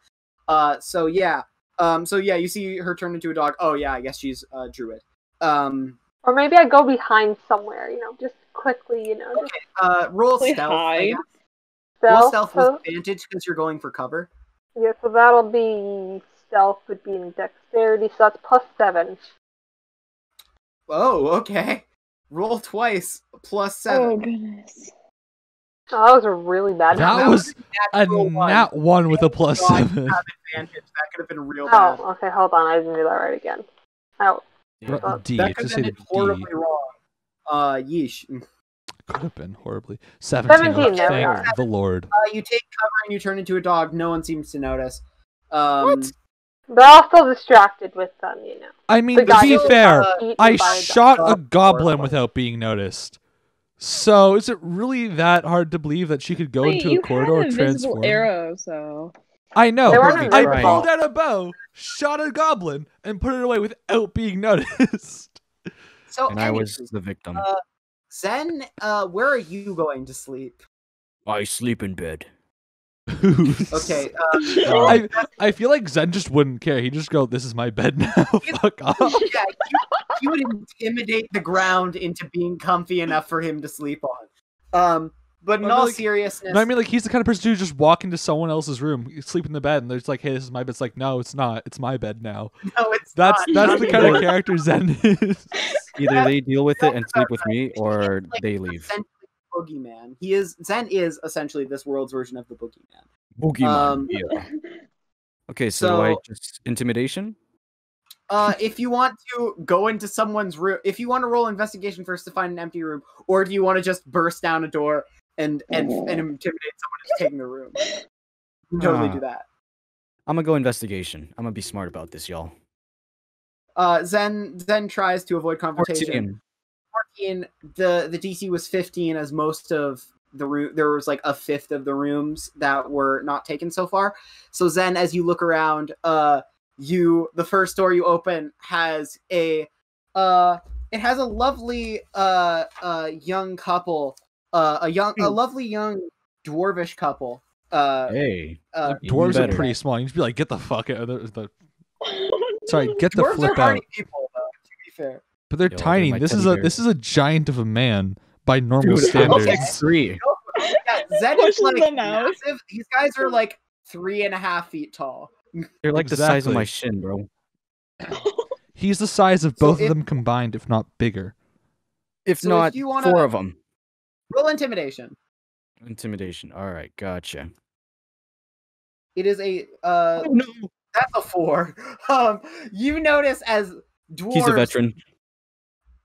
Uh, so yeah, um, so yeah, you see her turn into a dog. Oh yeah, I guess she's a druid. Um, Or maybe I go behind somewhere, you know, just quickly, you know, just uh, roll Quickly stealth. I hide. guess. Roll stealth. stealth with advantage because you're going for cover. yeah, so that'll be stealth would be in dexterity, so that's plus seven. Oh, okay. roll twice plus Oh seven. goodness. Oh, that was a really bad That number. was a Natural one. nat one with a plus God, seven. advantage. That could have been real bad. Oh, okay, hold on. I didn't do that right again. Oh, Ru- D. that could Just have been the D. horribly wrong. Uh, yeesh. Uh, Could have been horribly. 17. 17, there we thank are. the Lord. you take cover and you turn into a dog. No one seems to notice. Um, What? they're all still distracted with them, you know. I mean, to be fair, uh, I by a shot a goblin without being noticed. So is it really that hard to believe that she could go Wait, into you a corridor had and an invisible transform? arrow, so I know. I invisible. pulled out a bow, shot a goblin, and put it away without being noticed. so and I was the victim. uh, Zen, uh, where are you going to sleep? I sleep in bed. Okay, uh, I I feel like Zen just wouldn't care. He'd just go, "This is my bed now. Fuck off." yeah, you, you would intimidate the ground into being comfy enough for him to sleep on. Um, but in I all like- seriousness, No, I mean, like he's the kind of person who just walk into someone else's room, sleep in the bed, and they're just like, "Hey, this is my bed." It's like, no, it's not. It's my bed now. no, it's That's not. that's the kind of anymore. character Zen is. Either they deal with it and sleep with me, or like, they leave. Boogeyman. He is Zen is essentially this world's version of the Boogeyman. Boogeyman. Um, yeah. Okay, so, do I just intimidation? Uh, if you want to go into someone's room, if you want to roll investigation first to find an empty room, or do you want to just burst down a door and and and intimidate someone who's taking the room? Totally do that. I'm gonna go investigation. I'm gonna be smart about this, y'all. Uh, Zen Zen tries to avoid confrontation. 14. 14 the the dc was 15 as most of the room there was like a fifth of the rooms that were not taken so far so zen as you look around uh you the first door you open has a uh it has a lovely uh uh young couple uh a young a lovely young dwarvish couple uh, Hey, uh Like, dwarves are pretty small. You just be like, "Get the fuck out!" of the, the Sorry, get the dwarves flip are out. people though to be fair But they're Yo, they're tiny. This is teddy a this is a giant of a man by normal dude, standards. like three. yeah, zen is like massive these guys are like three and a half feet tall They're like the size of my shin, bro. He's the size of So both if- of them combined, if not bigger. If So if not, you wanna- four of them. Roll intimidation Intimidation. All right, gotcha. It is a uh Oh no, that's a four. Um you notice as dwarves he's a veteran.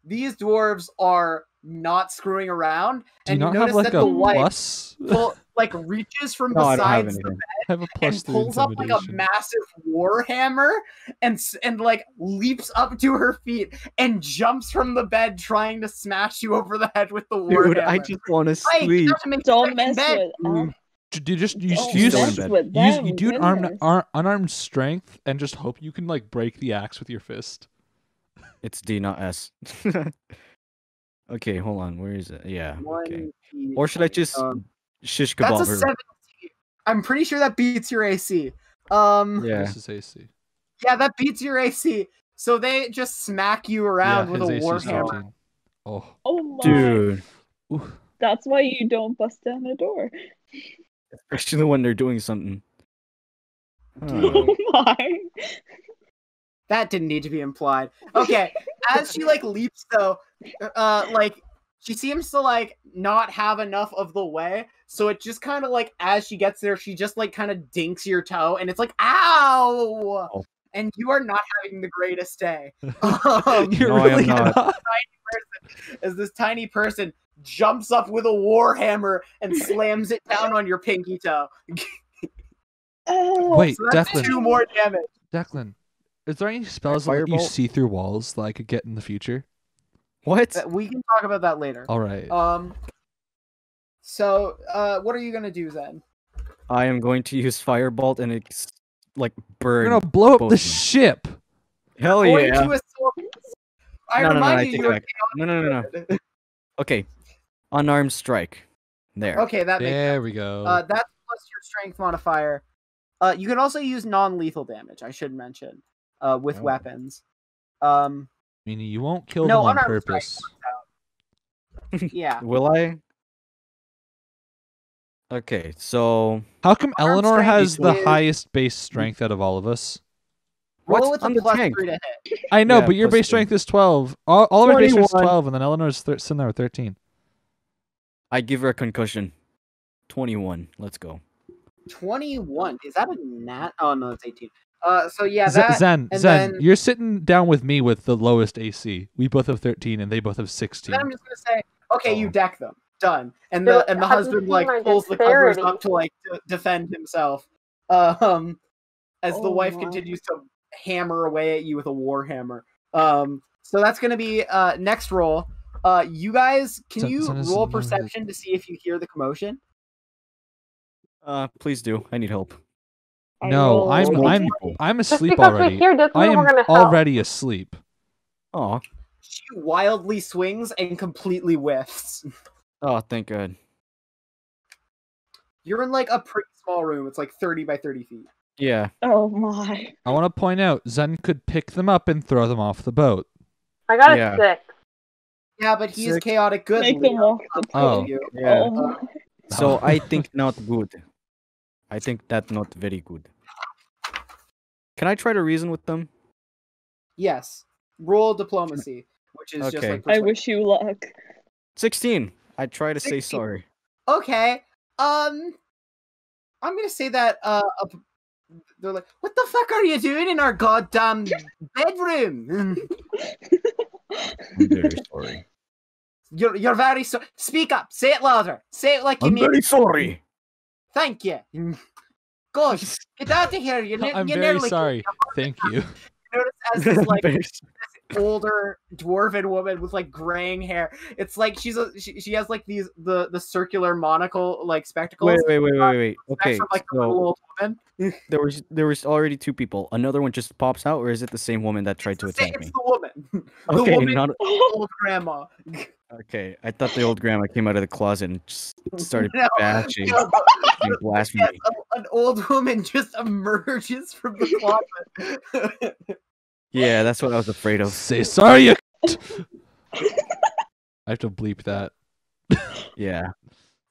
these dwarves are not screwing around Do you and you not notice have like that a the wife plus? pull, like reaches from No, I besides the anything. I have a plus and pulls up like a massive warhammer and and like leaps up to her feet and jumps from the bed trying to smash you over the head with the war Dude, hammer. I just want to Hey, sleep. not to Don't mess bed. with mm. them. Do do you just you, Don't you, use, still in mess bed. with use, them. you do an armed goodness. ar- unarmed strength and just hope you can like break the axe with your fist. It's D, not S. okay, hold on. Where is it? Yeah. Okay. Or should I just um, shish That's a her? 17. I'm pretty sure that beats your AC. Um yeah. Yeah. This is AC. Yeah, that beats your AC. So they just smack you around yeah, with a AC war is hammer. 13. Oh, Oh my. Dude, Ooh. That's why you don't bust down a door. especially when they're doing something. Oh, Oh my. That didn't need to be implied. Okay, as she like leaps though, uh like she seems to like not have enough of the way, so it just kind of like as she gets there, she just like kind of dinks your toe, and it's like ow, Oh. and you are not having the greatest day. Um, You're No, really not. not. as this tiny person jumps up with a warhammer and slams it down on your pinky toe. Oh. Wait, So that's Declan. two more damage. Declan, is there any spells that you see through walls that I could get in the future? What? We can talk about that later. All right. Um. So, uh, what are you gonna do then? I am going to use firebolt and it's like We're burn. gonna blow up the them. ship. Hell According yeah! to a soul- I No, no, no, remind I you, you're. No, no, no, no. Okay, unarmed strike. There. Okay, that makes There we go. uh, that's plus your strength modifier. Uh, you can also use non-lethal damage. I should mention, uh, with Oh. weapons. Um, Meaning you won't kill no, them on unarmed strike. purpose. yeah. Will I? Okay, so How come Unarmed Elenor has the is- highest base strength out of all of us? What? Roll with a I'm the plus tank. three to hit. I know, Yeah, but your plus base three. strength is twelve. All, all of our base strength is twelve, and then Elenor's thir- sitting there with thirteen. I give her a concussion. Twenty-one. Let's go. Twenty-one. Is that a nat? Oh no, it's eighteen. Uh, so yeah, that. Zen, and Zen, then- you're sitting down with me with the lowest AC. We both have thirteen, and they both have sixteen. Then I'm just gonna say, okay, you Oh. deck them. Done. And the and the have husband like my pulls the covers up to like to defend himself. Um, as the Oh wife my. continues to hammer away at you with a war hammer. Um, so that's gonna be uh next roll. Uh, you guys, can Zen- you Zen roll perception to see if you hear the commotion? Uh, please do. I need help. I No, I'm- I'm- I'm asleep because already. we hear I am we're gonna help. already asleep. Oh, She wildly swings and completely whiffs. oh, thank God. You're in like a pretty small room. It's like 30 by 30 feet. Yeah. Oh my. I want to point out Zen could pick them up and throw them off the boat. I got a Yeah. six. Yeah, but he's Six. chaotic good. Make them Leo. walk the Oh. Yeah. Oh. So I think not good. I think that not very good. Can I try to reason with them? Yes. Roll diplomacy, which is just Okay. like I wish you luck. Sixteen. I try to say sorry. Okay. Um I'm gonna say that uh up- they're like, what the fuck are you doing in our goddamn bedroom? I'm very sorry. you're you're very so speak up, say it louder, say it like you I'm mean very sorry. Thank you. Gosh, get out of here. You're, I'm you're very sorry. Thank you. notice as this like Very older dwarven woman with like graying hair. It's like she's a she, she has like these the the circular monocle like spectacles. Wait, wait, wait, wait, wait. Uh, okay, from, like so old woman. there was there was already two people. Another one just pops out, or is it the same woman that tried to It's same- attack me? It's the woman. the Okay, woman, not old grandma. Okay. I thought the old grandma came out of the closet and just started No, bashing no, and blasphemy. a- an old woman just emerges from the closet. Yeah, that's what I was afraid of. Say sorry. You... I have to bleep that. Yeah.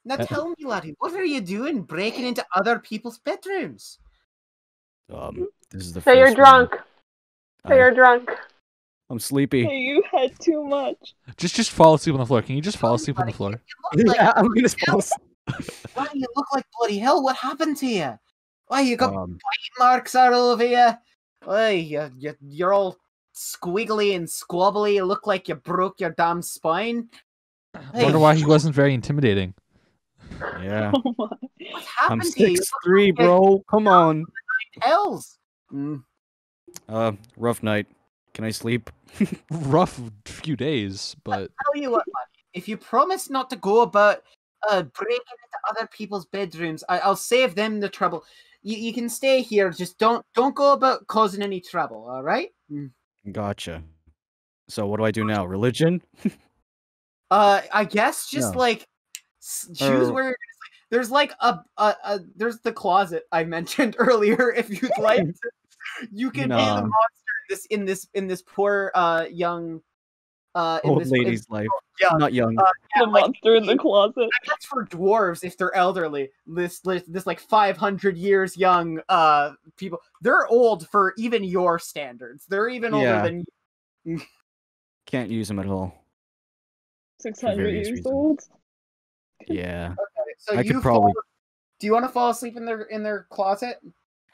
now tell me, laddie, what are you doing breaking into other people's bedrooms? Um. This is the. So you're first one. drunk. So I- you're drunk. I'm sleepy. Hey, you had too much. Just just fall asleep on the floor. Can you just fall asleep on the floor? Like, yeah, I'm gonna fall asleep. why do you look like bloody hell? What happened to you? Why you got Um, marks all over you? Why you, you you're all squiggly and squabbly. You look like you broke your damn spine. I wonder why he wasn't very intimidating. yeah. Oh my. What I'm happened to you? You six three, bro. Come on. look hells. Mm. Uh, rough night. Can I sleep? Rough few days, but tell you what, buddy, if you promise not to go about uh, breaking into other people's bedrooms, I- I'll save them the trouble. You, you can stay here. Just don't don't go about causing any trouble. All right? Mm. Gotcha. So what do I do now? Religion? Uh, I guess just No. like s- choose Or- where. you're gonna sleep. There's like a, a, a there's the closet I mentioned earlier. If you'd like, to, you can be the monster in this in this in this poor uh young uh in Old this, in- lady's life. yeah, Not young. uh, yeah, The like, monster in the closet. that's for dwarves if they're elderly. This this, this like 500 years young uh people. They're old for even your standards. They're even older Yeah. than you. Can't use them at all. 600 years reasons. old. Yeah. So I you could probably- fall- Do you want to fall asleep in their in their closet?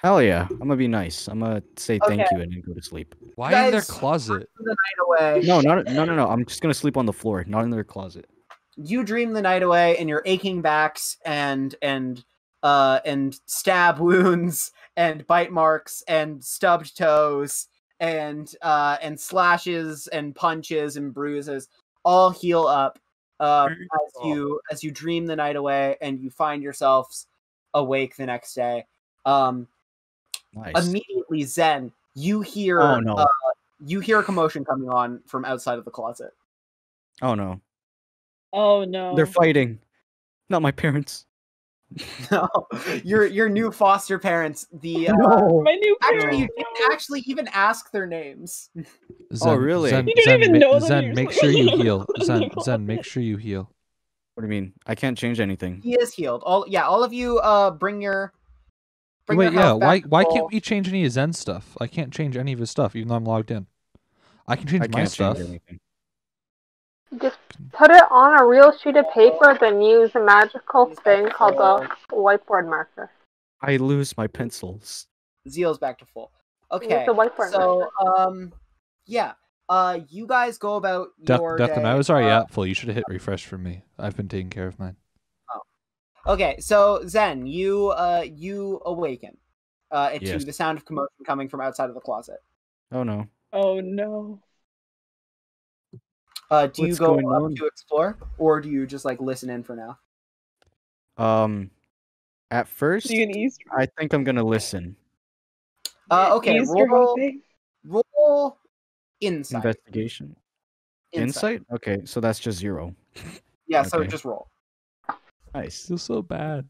Hell yeah. I'm gonna be nice. I'm gonna say thank you and then go to sleep. why in their closet? The night away. No, not no no no. I'm just gonna sleep on the floor, not in their closet. You dream the night away, and your aching backs and and uh and stab wounds and bite marks and stubbed toes and uh and slashes and punches and bruises all heal up uh, as you as you dream the night away and you find yourselves awake the next day. Um, Nice. immediately, Zen, you hear Oh, no. uh, you hear a commotion coming on from outside of the closet. oh no. Oh no. They're fighting. Not my parents. no, your your new foster parents. The uh, No. My new actually, parents. you didn't actually even ask their names. Zen, really? Zen, You didn't Zen, even ma- know them, Zen, make sure you "Oh, heal. Zen, Zen, make sure you heal. What do you mean? I can't change anything. He is healed. All yeah, all of you uh bring your Bring Wait, yeah. Why why can't we change any of Zen stuff? I can't change any of his stuff, even though I'm logged in. I can change I my can't stuff. change. Just put it on a real sheet of paper, then use a magical thing called a whiteboard marker. I lose my pencils. Ziel's back to full. Use Okay. the whiteboard So, um, yeah. Uh, you guys go about Death, your Death, and I day, was already uh, at full. You should have hit refresh for me. I've been taking care of mine. Okay, so Zen, you uh you awaken uh to Yes. the sound of commotion coming from outside of the closet. Oh no. Oh no. Uh, do you go up on? to explore, or do you just like listen in for now? Um, at first, Do you can ease I think I'm gonna listen. Uh, okay, ease roll hopping? roll insight. Investigation. Insight. Okay, so that's just zero. Yeah, so Okay. just roll. Nice. Feel so bad.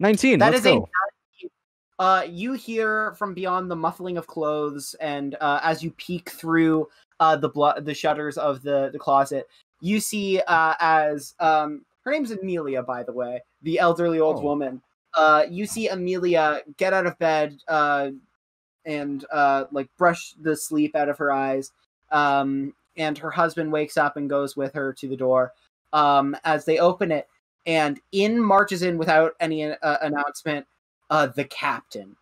Nineteen. That let's is a go. Uh, you hear from beyond the muffling of clothes, and uh, as you peek through uh, the blo- the shutters of the, the closet, you see uh, as um, her name's Amelia, by the way, the elderly old Oh. woman. Uh, you see Amelia get out of bed uh, and uh, like brush the sleep out of her eyes. Um, and her husband wakes up and goes with her to the door. Um, as they open it, and in marches in without any uh, announcement uh, the captain,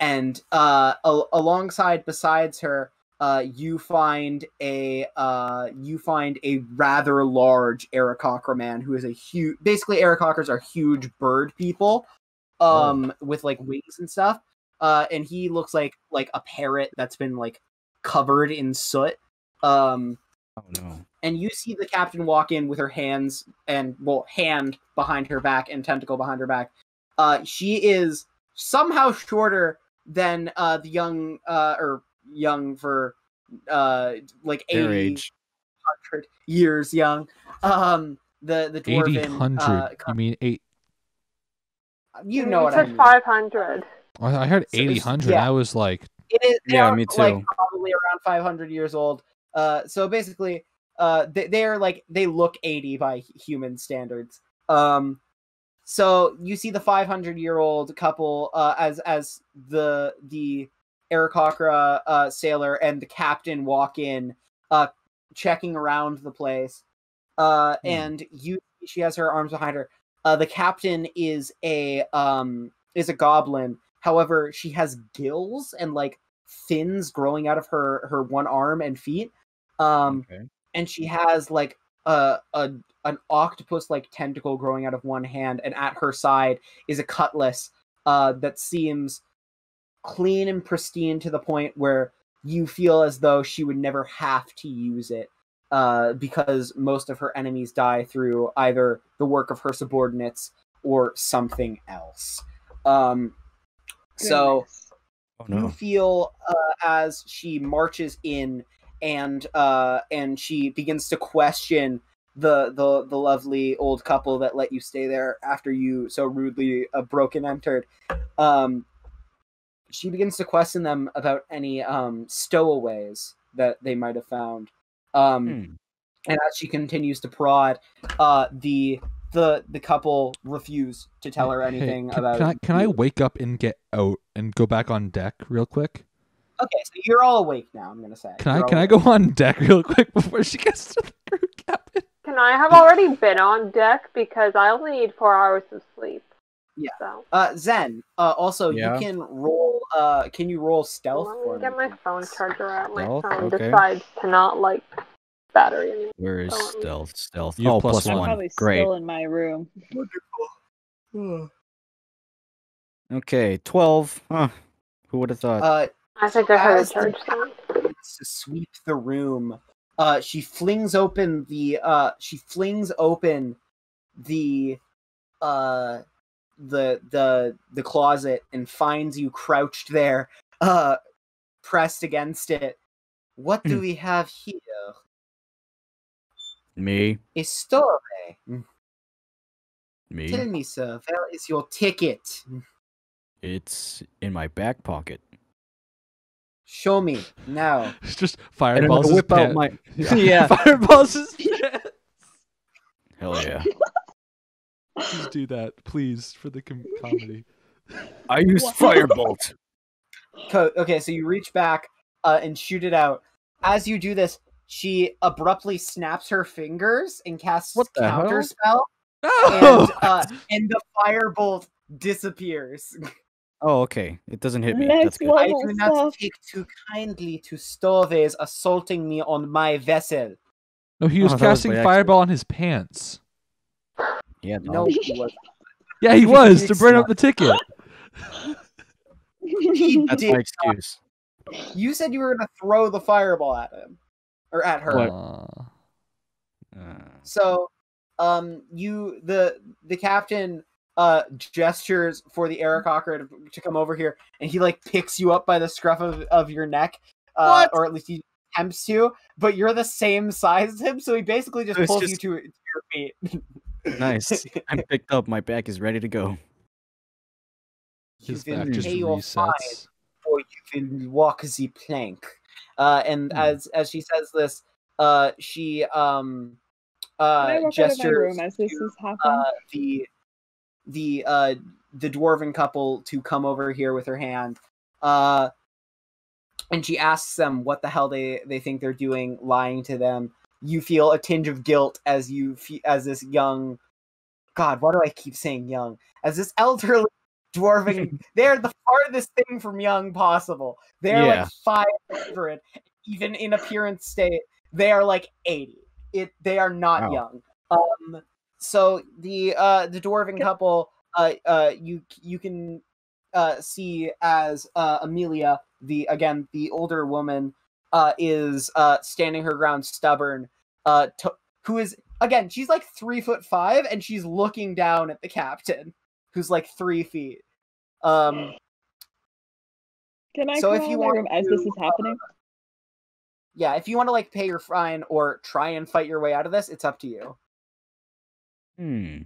and uh, al- alongside besides her, uh, you find a uh, you find a rather large Aarakocra man who is a huge. Basically, Aarakocras are huge bird people, um, with like wings and stuff. Uh, and he looks like like a parrot that's been like covered in soot. Um, Oh no. and you see the captain walk in with her hands and well hand behind her back and tentacle behind her back uh she is somehow shorter than uh the young uh or young for uh like Their 80 age. 100 years young um the the dwarven hundred. uh, you mean eight? you know what you i mean 500. I I heard So eighty yeah. I was like, It is. They Yeah, are, me Like too. probably around 500 years old. Uh, so basically, uh, they, they're like they look 80 by human standards. Um, so you see the 500 year old couple uh, as as the the Aarakocra uh, sailor and the captain walk in, uh, checking around the place. Uh, Hmm. and you she has her arms behind her. Uh, the captain is a um is a goblin. However, she has gills and like fins growing out of her her one arm and feet. Um, okay. and she has like a a an octopus like tentacle growing out of one hand, and at her side is a cutlass uh, that seems clean and pristine to the point where you feel as though she would never have to use it uh, because most of her enemies die through either the work of her subordinates or something else. Um, so Goodness. Oh you feel uh, as she marches in and uh and she begins to question the the the lovely old couple that let you stay there after you so rudely uh, broke and entered um she begins to question them about any um stowaways that they might have found um Hmm. and as she continues to prod uh the the the couple refuse to tell her Hey, anything can, about Can I, can I wake up and get out and go back on deck real quick? Okay, so you're all awake now. I'm gonna say. Can I You're all can I awake. go on deck real quick before she gets to the crew cabin? Can I have already been on deck because I only need four hours of sleep? Yeah. So Uh, Zen. Uh, also, Yeah? you can roll. Uh, can you roll stealth let for me get me, my phone charger out. My Stealth? phone Okay. decides to not like battery anymore. Where is Oh, stealth? Stealth. You have Oh, plus plus one. I'm one. probably Great. still in my room. Okay, twelve. Huh. Who would have thought? Uh, I think I heard a As the charge to sweep the room. Uh, she flings open the. Uh, she flings open the. Uh, the the the closet and finds you crouched there, uh, pressed against it. What do Hmm. we have here? me. A story. Me. Tell Me. me, sir, where is your ticket? It's in my back pocket. Show me now. It's just And fireballs. gonna his whip out my. yeah. yeah. fireballs. his pants. Hell yeah. Please do that, please, for the com- comedy. I use firebolt. Co- okay, so you reach back uh, and shoot it out. As you do this, she abruptly snaps her fingers and casts What the hell? counter spell, No! and uh, and the firebolt disappears. Oh, okay. It doesn't hit me. That's Next good. I do not stuff. take too kindly to stowaways assaulting me on my vessel. no, he was Oh, that was casting fireball on his pants. Yeah, No, no. he was. Yeah, he was to It's burn up the ticket. He That's did my not. excuse. You said you were going to throw the fireball at him or at her. Uh, So, um, you the the captain uh gestures for the Aarakocra to, to come over here, and he like picks you up by the scruff of, of your neck, uh, or at least he attempts to. But you're the same size as him, so he basically just pulls just- you to, to your feet. nice. I'm picked up. My back is ready to go. His you will back just pay your fine, resets. or you will walk the plank. Uh, and Hmm. as as she says this, uh, she um uh walk out of my gestures room as this to, is happening? uh, the the uh the dwarven couple to come over here with her hand uh and she asks them what the hell they they think they're doing lying to them. You feel a tinge of guilt as you fe- as this young god why do i keep saying young? As this elderly dwarven they're the farthest thing from young possible. They're Yeah. like 500 even in appearance state they are like 80 it they are not Wow. young. Um so the uh the dwarven couple uh uh you you can uh see as uh amelia the again the older woman uh is uh standing her ground stubborn uh to, who is again she's like three foot five and she's looking down at the captain who's like three feet. Um Can I so if you want room as this is happening? yeah if you want to like pay your fine or try and fight your way out of this it's up to you Hmm.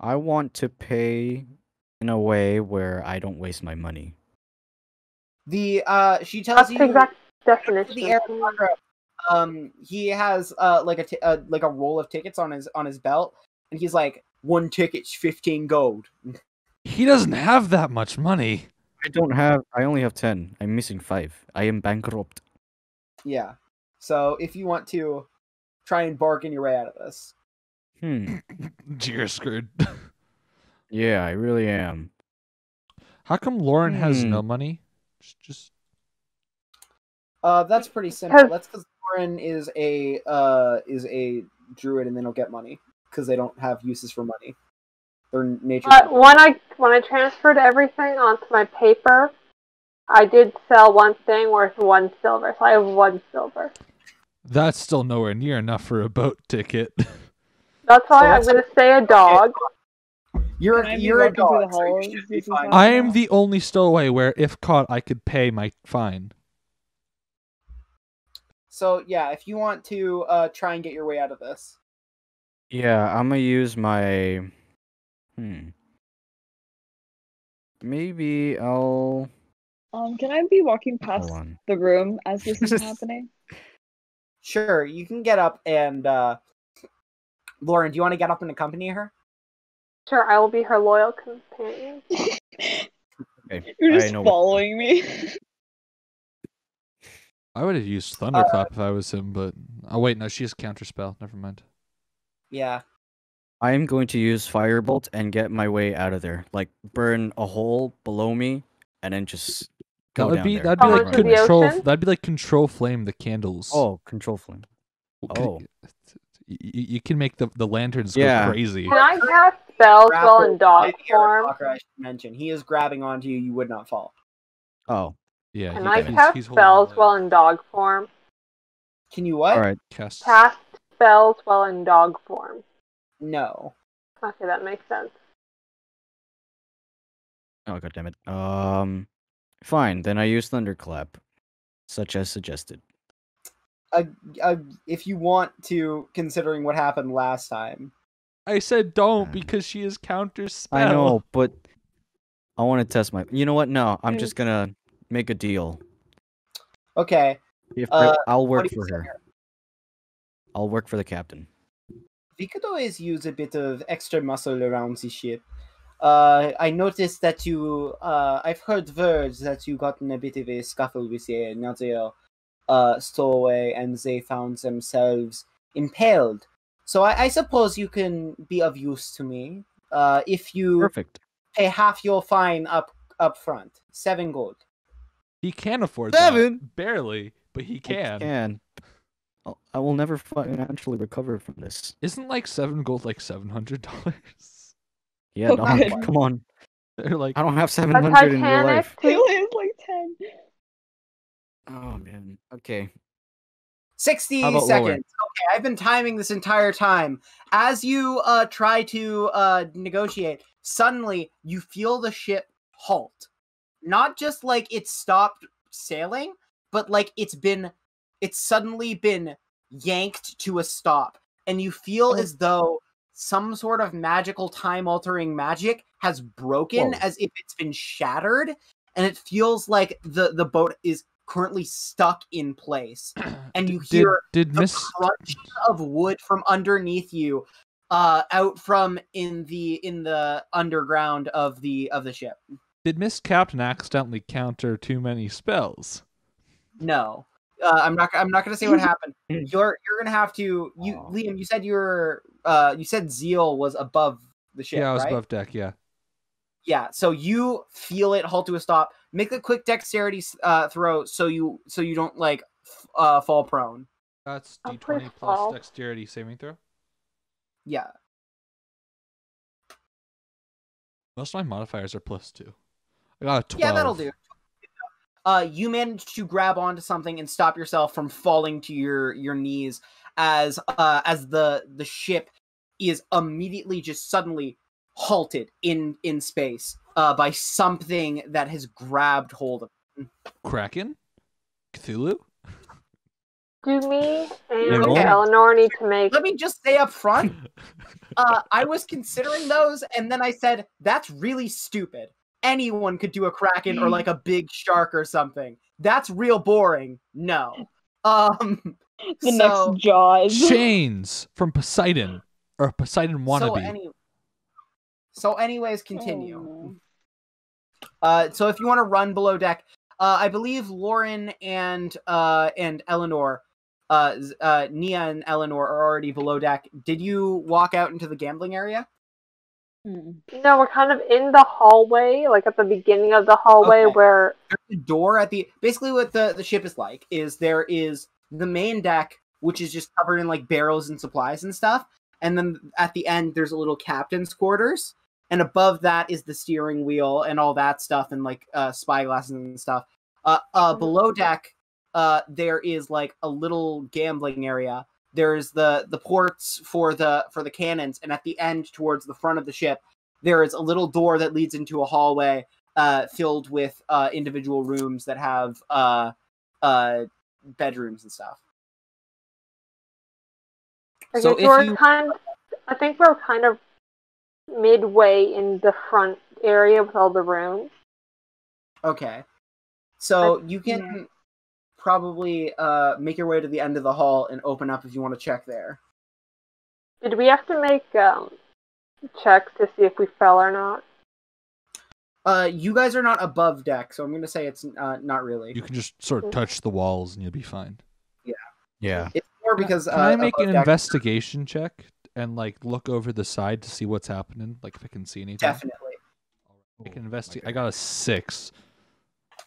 I want to pay in a way where I don't waste my money. the uh she tells That's you the exact definition. the Aarakocra, um he has uh like a t- uh, like a roll of tickets on his on his belt and he's like one ticket's 15 gold He doesn't have that much money. I don't have. I only have ten. I'm missing five. I am bankrupt. yeah so if you want to try and bargain your way out of this Hmm. You're screwed. Yeah, I really am. How come Lauren has Hmm. no money? Just, just uh that's pretty simple Because- that's because lauren is a uh is a druid and they don't get money because they don't have uses for money their nature But when I when I transferred everything onto my paper, I did sell one thing worth one silver, so I have one silver. that's still nowhere near enough for a boat ticket. That's why I'm gonna say a dog. you're Can I be you're a walking through the dog so you halls? should be This is fine not- I am the only stowaway where, if caught, I could pay my fine. so yeah if you want to uh try and get your way out of this Yeah, I'm gonna use my. Hmm. Maybe I'll. Um, can I be walking past the room as this is happening? Sure, you can get up and uh Lauren, do you want to get up and accompany her? Sure, I will be her loyal companion. Okay. You're just following me. I would have used Thunderclap if I was him, but oh wait, no, she has counterspell. Never mind. Yeah. I am going to use Firebolt and get my way out of there. Like burn a hole below me, and then just That go would down be there. that'd be Fall like control. That'd be like control flame the candles. Oh, control flame. Oh. Y- y- you can make the the lanterns Yeah. go crazy. Can I cast spells while in dog form? I should mention. He is grabbing onto you, you would not fall. Oh, Yeah, Can he- I he's- cast he's holding spells while in dog form? Can you what? all right. cast. Cast spells while in dog form. No. Okay, that makes sense. Oh god damn it. Um, fine. Then I use Thunderclap, such as suggested. Uh, uh, if you want to, considering what happened last time. I said don't Uh, because she is counter spell. I know, but I want to test my. You know what? No, I'm just gonna make a deal. Okay. If Uh, I, I'll work for her. here? I'll work for the captain. We could always use a bit of extra muscle around the ship. Uh, I noticed that you. Uh, I've heard words that you got in a bit of a scuffle with another uh, stowaway, and they found themselves impaled. So I, I suppose you can be of use to me. Uh, if you Perfect. pay half your fine up up front, seven gold. He can afford Seven? that. Barely, but he can. can. I'll- I will never financially recover from this. Isn't like seven gold like seven hundred dollars? Yeah, Oh, no, come on. They're like I don't have A 700 in real Titanic life. He too. was like ten. Oh, man. Okay. 60 seconds. lower? Okay, I've been timing this entire time. As you uh try to uh negotiate, suddenly you feel the ship halt. Not just like it stopped sailing, but like it's been it's suddenly been yanked to a stop. And you feel Oh. as though some sort of magical time altering magic has broken Whoa. as if it's been shattered and it feels like the the boat is currently stuck in place and you did, hear did the Miss crunch of wood from underneath you uh out from in the in the underground of the of the ship did Miss Captain accidentally counter too many spells? no uh, i'm not i'm not gonna say what happened you're you're gonna have to you liam you said you're uh you said Ziel was above the ship yeah, I was right above deck. Yeah. Yeah so you feel it halt to a stop make a quick dexterity uh throw so you so you don't like f- uh fall prone That's D twenty plus fall. dexterity saving throw. yeah Most of my modifiers are plus two. I got a twelve. Yeah, that'll do. Uh, you manage to grab onto something and stop yourself from falling to your your knees as uh as the the ship is immediately just suddenly halted in in space uh by something that has grabbed hold of. Kraken, Cthulhu. Do me and Okay. Elenor need to make Let me just say up front, uh, I was considering those, and then I said that's really stupid. Anyone could do a kraken or like a big shark or something. That's real boring. No. Um. The so, next Jaws. Chains from Poseidon or Poseidon wannabe. So, any- so anyways, continue. Oh. Uh, so if you want to run below deck, uh, I believe Lauren and uh and Elenor, uh, uh, Nia and Elenor are already below deck. Did you walk out into the gambling area? Mm. No, we're kind of in the hallway, like at the beginning of the hallway Okay. where the door at the basically what the the ship is like is there is the main deck which is just covered in like barrels and supplies and stuff and then at the end there's a little captain's quarters and above that is the steering wheel and all that stuff and like uh spyglasses and stuff uh uh Mhm. below deck uh there is like a little gambling area there's the the ports for the for the cannons and at the end towards the front of the ship there is a little door that leads into a hallway uh, filled with uh, individual rooms that have uh, uh, bedrooms and stuff. I So think if we're you- kind I think we're kind of midway in the front area with all the rooms. Okay, so you can probably uh, make your way to the end of the hall and open up if you want to check there. Did we have to make um checks to see if we fell or not? Uh, you guys are not above deck, so I'm going to say it's uh, not really. You can just sort of touch the walls and you'll be fine. Yeah. Yeah. It's more because Can uh, I make above an deck- investigation check and like look over the side to see what's happening? Like if I can see anything. Definitely, I can investigate. I got a six.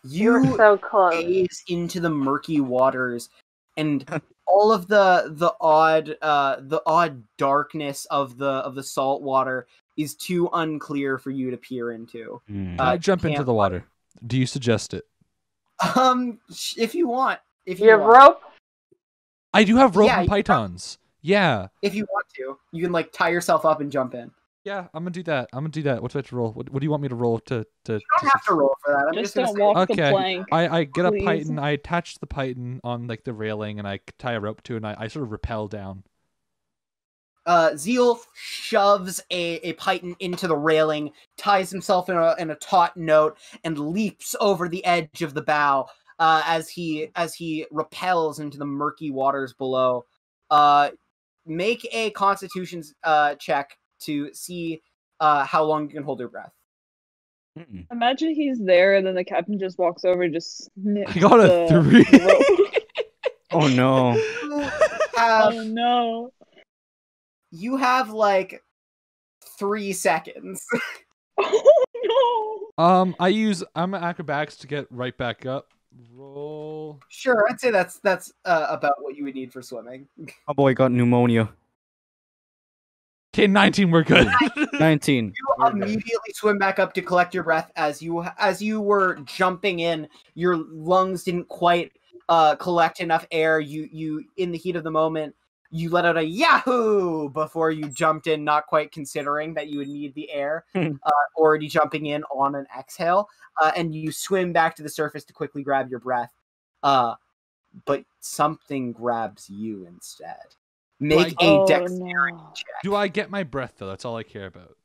You were you so close. gaze into the murky waters and all of the the odd uh the odd darkness of the of the salt water is too unclear for you to peer into Mm. Uh, I jump into the water? Do you suggest it? um if you want if you, You have want rope? I do have rope Yeah, and you have- pythons. Yeah. if you want to you can like tie yourself up and jump in Yeah, I'm gonna do that. I'm gonna do that. What do I have to roll? What, what do you want me to roll to to? you don't have to roll for that i'm Just just, gonna don't say walk the Okay. plank. I, I get Please. a python. I attach the python on like the railing, and I tie a rope to, it, and I, I sort of rappel down. uh Ziel shoves a, a python into the railing ties himself in a, in a taut note and leaps over the edge of the bow uh, as he as he repels into the murky waters below uh make a constitution uh check to see uh, how long you can hold your breath. Imagine he's there and then the captain just walks over and just snips I got a three. Oh no. Have oh no. you have like three seconds. Oh no. Um, I use I'm acrobatics to get right back up. Roll. sure, I'd say that's that's uh, about what you would need for swimming. My boy got pneumonia. Okay, 19. We're good. 19. You We're good. immediately swim back up to collect your breath as you as you were jumping in. Your lungs didn't quite uh, collect enough air. You you in the heat of the moment, you let out a yahoo before you jumped in, not quite considering that you would need the air. Hmm. uh, already jumping in on an exhale, uh, and you swim back to the surface to quickly grab your breath. Uh, but something grabs you instead. Make I- a oh, dexterity no. check. Do I get my breath though? That's all I care about.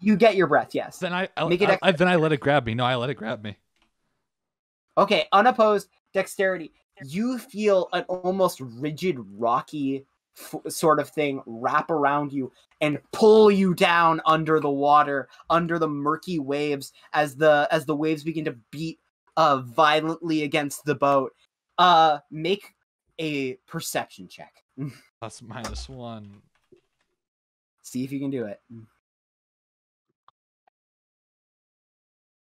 You get your breath, yes. Then I, I, Make it I- I- then I let it grab me. No, I let it grab me. Okay, unopposed dexterity. You feel an almost rigid, rocky f- sort of thing wrap around you and pull you down under the water, under the murky waves, as the as the waves begin to beat uh, violently against the boat. Uh, make a perception check. minus One. See if you can do it.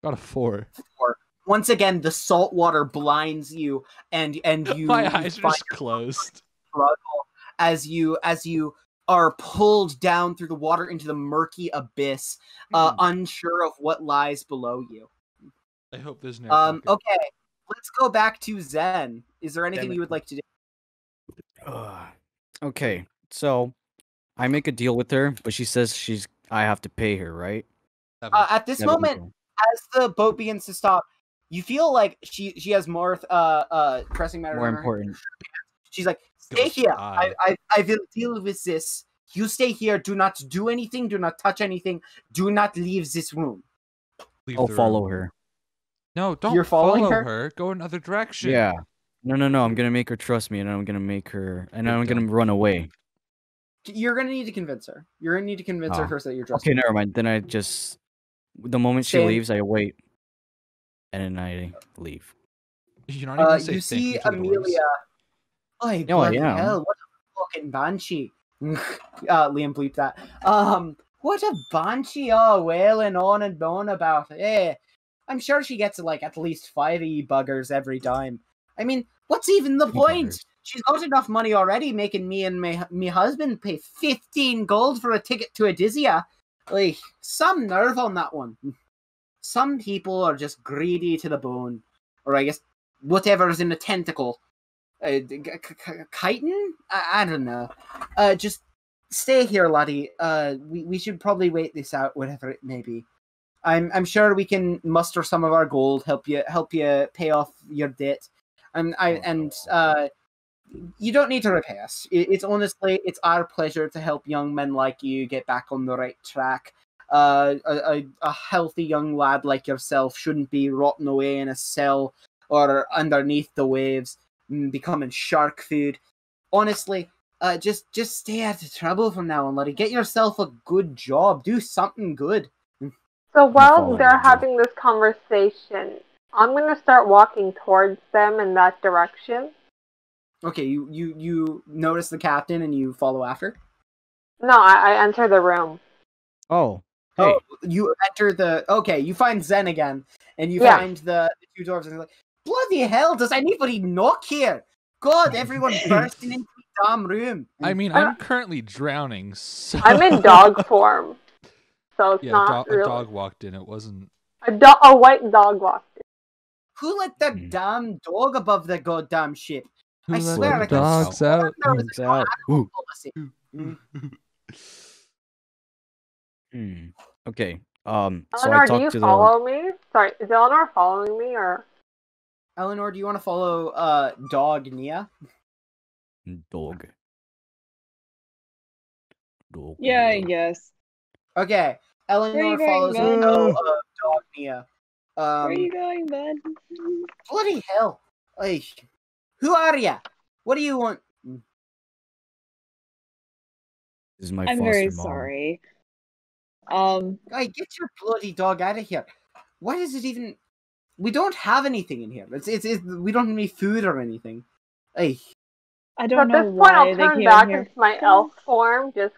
Got a four. Four. Once again, the salt water blinds you, and and you my eyes are just closed. struggle as you as you are pulled down through the water into the murky abyss, uh, Hmm. unsure of what lies below you. I hope there's no. Um, okay, let's go back to Zen. Is there anything Damn you would like to do? Ugh. okay, so I make a deal with her, but she says she's I have to pay her, right? Uh, at this Never moment, mind. as the boat begins to stop, you feel like she she has more uh uh pressing matters. More on her important. She's like, stay here. I. I I will deal with this. You stay here. Do not do anything. Do not touch anything. Do not leave this room. Leave I'll follow room. her. No, don't You're following follow her? her. Go another direction. Yeah. No, no, no. I'm gonna make her trust me, and I'm gonna make her, and You're I'm gonna run away. You're gonna need to convince her. You're gonna need to convince her Ah, first that you're Okay, never mind. Then I just, the moment she Same. leaves, I wait, and then I leave. You're not even Uh, gonna say you see you to Amelia. Oh, No, I bloody am. hell! What a fucking banshee. uh, Liam bleeped that. Um, what a banshee! Oh, wailing on and on about. Eh, I'm sure she gets like at least five e buggers every time. I mean, what's even the point? She's got enough money already, making me and my me husband pay fifteen gold for a ticket to Adizia. Like, some nerve on that one. Some people are just greedy to the bone, or I guess whatever's in the tentacle. Uh, chitin? I, I don't know. Uh, just stay here, laddie. Uh, we, we should probably wait this out, whatever it may be. I'm I'm sure we can muster some of our gold, help you help you pay off your debt. And I and uh, you don't need to repay us. It, it's honestly it's our pleasure to help young men like you get back on the right track. Uh, a, a, healthy young lad like yourself shouldn't be rotting away in a cell or underneath the waves, becoming shark food. Honestly, uh, just just stay out of trouble from now on, laddie. Get yourself a good job. Do something good. So while they're having this conversation, I'm gonna start walking towards them in that direction. Okay, you you you notice the captain and you follow after. No, I, I enter the room. Oh, hey, Oh, you enter the okay. You find Zen again, and you Yeah. find the, the two dwarves, and they're like, "Bloody hell! Does anybody knock here? God, everyone bursting into the damn room." I mean, I'm currently drowning, so I'm in dog form, so it's Yeah, not do- a dog walked in. It wasn't. a, do- a white dog walked in. Who let that Hmm. damn dog above the goddamn ship? Who I let swear, the I could dogs swear out? there was Dogs out. animal policy. Mm. hmm. Okay. Um. So Elenor, I do you talked to the follow me? Sorry, is Elenor following me or? Elenor, do you want to follow uh dog Nia? dog. Dog. Yeah, I guess. Okay, Elenor you going, follows bud? no, uh, dog Nia. Where are Um, you going, bud? bloody hell! Like, who are ya? What do you want? This is my I'm very mom. sorry. Um, Guy, get your bloody dog out of here. What is it even? We don't have anything in here. It's it's, it's we don't have any food or anything. Hey, I don't at know this point, I'll turn back here. into my elf form. Just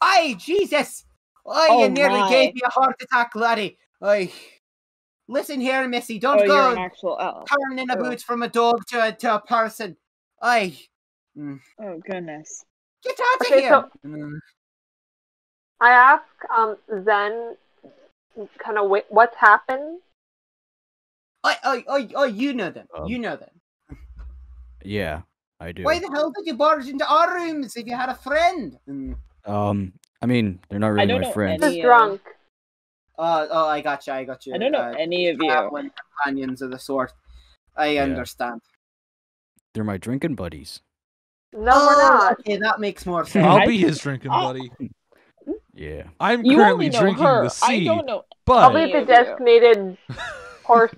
Aye, Jesus! Oh, Oh you nearly my. gave me a heart attack, laddie. Aye. Listen here, Missy, don't oh, you're an go actual elf. turning a Oh. boot from a dog to a, to a person. Aye. Mm. Oh goodness. Get out of here! so- Mm. I ask um Zen, kind of wh- what's happened. Aye, aye, aye, aye, you know them. Um, you know them. Yeah, I do. Why the hell did you barge into our rooms if you had a friend? Mm. Um, I mean, they're not really don't my know friends. Just Any, uh, drunk. Uh, oh, I got you, I got you. I don't know Uh, any of you. companions of the sort. I Yeah. understand. They're my drinking buddies. No, we're Oh, not. Okay, that makes more sense. I'll be his drinking Oh. buddy. Yeah. I'm You currently drinking her. the sea, I don't know. I'll but be the Any of you. designated horse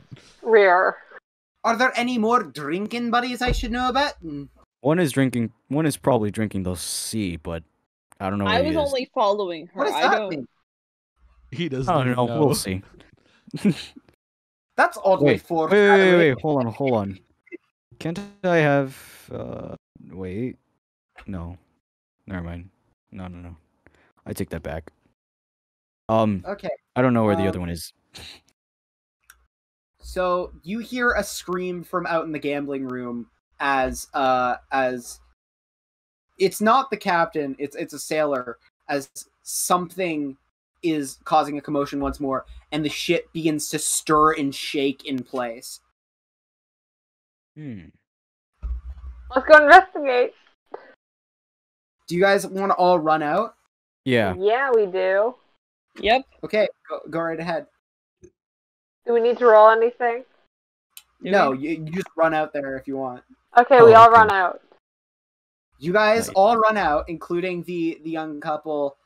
rear. Are there any more drinking buddies I should know about? Mm. One is drinking. One is probably drinking the sea, but I don't know. I was only following her. What does I that don't. mean? he doesn't I don't know. know. We'll see. That's oddly Wait, forced. Wait, wait, wait, wait. Hold on, hold on. Can't I have? uh Wait. No. Never mind. No, no, no. I take that back. Um, Okay, I don't know where the other Um, one is. So you hear a scream from out in the gambling room as uh as it's not the captain, it's it's a sailor as something is causing a commotion once more and the ship begins to stir and shake in place. Hmm. Let's go investigate. Do you guys want to all run out? Yeah. Yeah, we do. Yep. Okay, go, go right ahead. Do we need to roll anything? Do no, we? you, you just run out there if you want. Okay, Oh, we all okay. run out. You guys Nice. all run out, including the the young couple.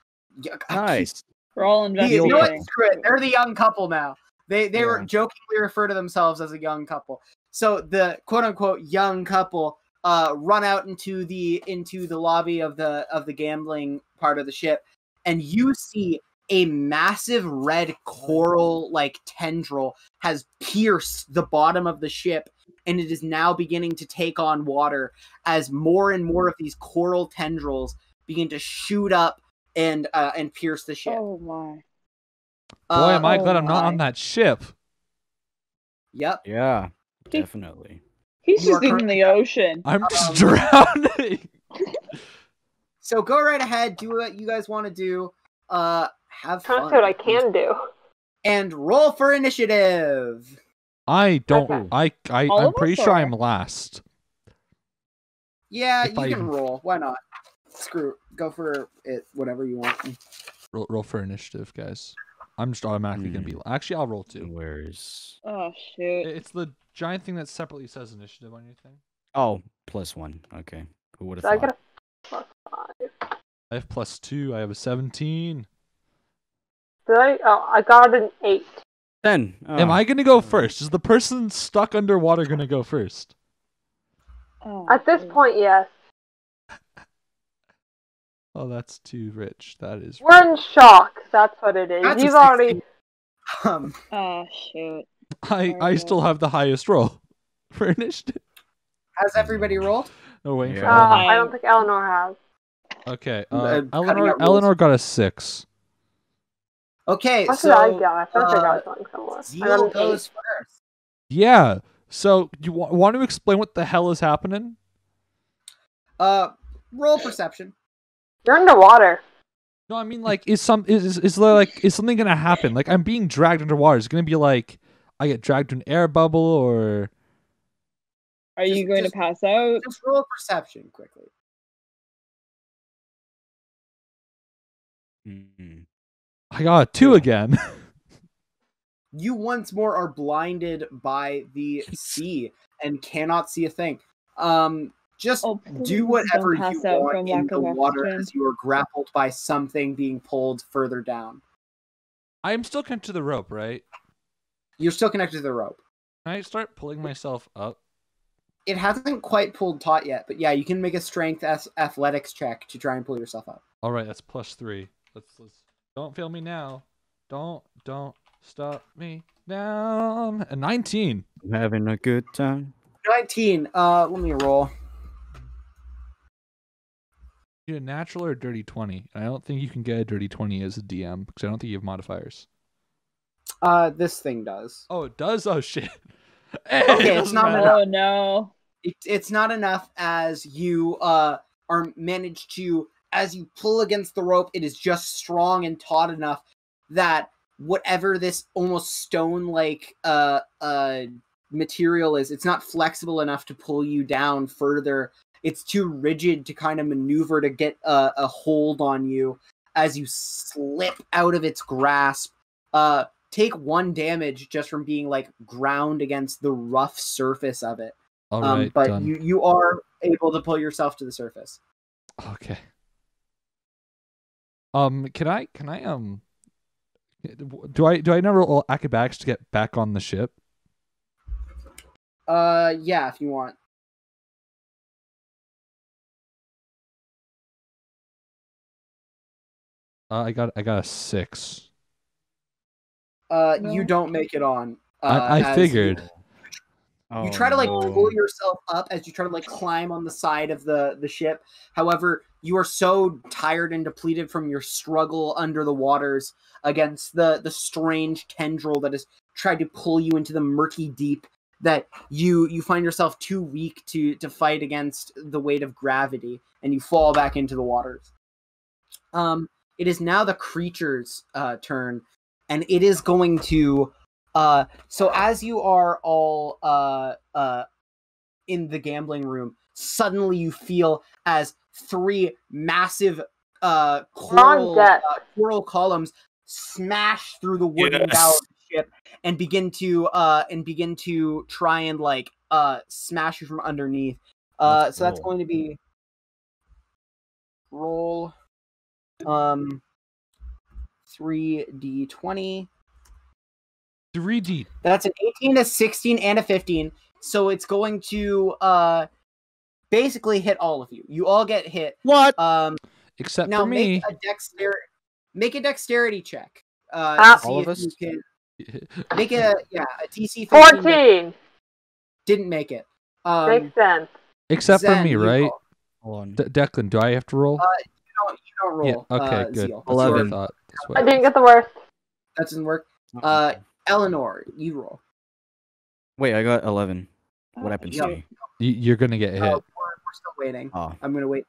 Yeah, Nice. We're all The- you know what? Screw it. They're the young couple now. They they were jokingly refer to themselves as a young couple. So the quote unquote young couple uh run out into the into the lobby of the of the gambling part of the ship, and you see a massive red coral like tendril has pierced the bottom of the ship and it is now beginning to take on water as more and more of these coral tendrils begin to shoot up and uh, and pierce the ship. Oh my. Boy, am I oh glad I'm not on that ship. Yep. Yeah. Definitely. He's You just in the ocean. I'm just Um, drowning. So go right ahead, do what you guys want to do. Uh, have Trying fun, see what I can do. and roll for initiative. I don't. Okay. I. I. All I'm pretty sure are. I'm last. Yeah, If you I- can roll. Why not? Screw. Go for it. Whatever you want. Roll, roll for initiative, guys. I'm just automatically gonna be. Hmm. Actually, I'll roll two. Where's? Oh shoot. It's the giant thing that separately says initiative on your thing. Oh, plus one. Okay. Who would have So I thought? get a plus five. I have plus two. I have a seventeen. Did I? Oh, I got an eight. Ten. Am Oh. I gonna go first? Is the person stuck underwater gonna go first? Oh, At this shoot. point, yes. Oh, that's too rich. That is. We're in shock. That's what it is. That's You've already. Um, Oh shoot. I. I still have the highest roll for initiative. has everybody rolled? No waiting for Uh, I don't think Elenor has. Okay. Uh, Uh, Elenor. Elenor got a six. Okay, What so did I get? I thought I uh, got something somewhere. I got Ziel goes eight. first. Yeah. So you wa- want to explain what the hell is happening? Uh, roll perception. You're underwater. No, I mean like is some is is there like is something gonna happen? Like I'm being dragged underwater. Is it gonna be like I get dragged to an air bubble or Are you Just- going just- to pass out? Just roll perception quickly. Mm. I got a two again. You once more are blinded by the sea and cannot see a thing. Um, just Oh, do whatever you pass out want from in lack the water oxygen. as you are grappled by something being pulled further down. I'm still connected to the rope, right? You're still connected to the rope. Can I start pulling myself up? It hasn't quite pulled taut yet, but yeah, you can make a strength athletics check to try and pull yourself up. All right, that's plus three. Let's let's. Don't fail me now. Don't don't stop me now. A 19. I'm having a good time. 19. Uh, let me roll. You a natural or a dirty 20? I don't think you can get a dirty 20 as a DM because I don't think you have modifiers. Uh, this thing does. Oh, it does? Oh, shit. Okay, it's doesn't not matter. enough. Oh no. It, it's not enough as you uh are managed to as you pull against the rope. It is just strong and taut enough that whatever this almost stone like uh uh material is, it's not flexible enough to pull you down further. It's too rigid to kind of maneuver to get a, a hold on you as you slip out of its grasp. Uh, take one damage just from being like ground against the rough surface of it. All um, right, but done. you you are able to pull yourself to the surface. Okay. Um, can I can I um do I do I never roll acrobatics to get back on the ship? Uh, yeah, if you want. Uh, I got I got a six. Uh, No. you don't make it on. Uh, I, I as figured. Oh, You, try to like no. pull yourself up as you try to like climb on the side of the the ship. However, you are so tired and depleted from your struggle under the waters against the the strange tendril that has tried to pull you into the murky deep that you you find yourself too weak to to fight against the weight of gravity and you fall back into the waters. Um, it is now the creature's uh, turn, and it is going to. Uh, so as you are all uh, uh, in the gambling room, suddenly you feel as three massive uh, coral, uh, coral columns smash through the wooden Yes. bow of the ship and begin to uh, and begin to try and like uh, smash you from underneath. Uh, Let's so that's going to be roll um 3d20 Three D. that's an 18 a 16 and a 15 so it's going to uh basically hit all of you you all get hit What? um Except now for me. make a dexterity make a dexterity check uh Ah. All of us? can make a yeah a dc 15 14! didn't make it um Makes sense. Except for me, right? roll. Hold on. De- Declan, do I have to roll? Uh, you don't, you don't roll yeah. Okay. uh, good. Ziel. That's what I 11. thought. I I- didn't get the worst. that doesn't work uh elenor you roll Wait, I got 11. What happens yeah. to me? You- You're gonna get hit. Uh, we're, we're still waiting Oh, i'm gonna wait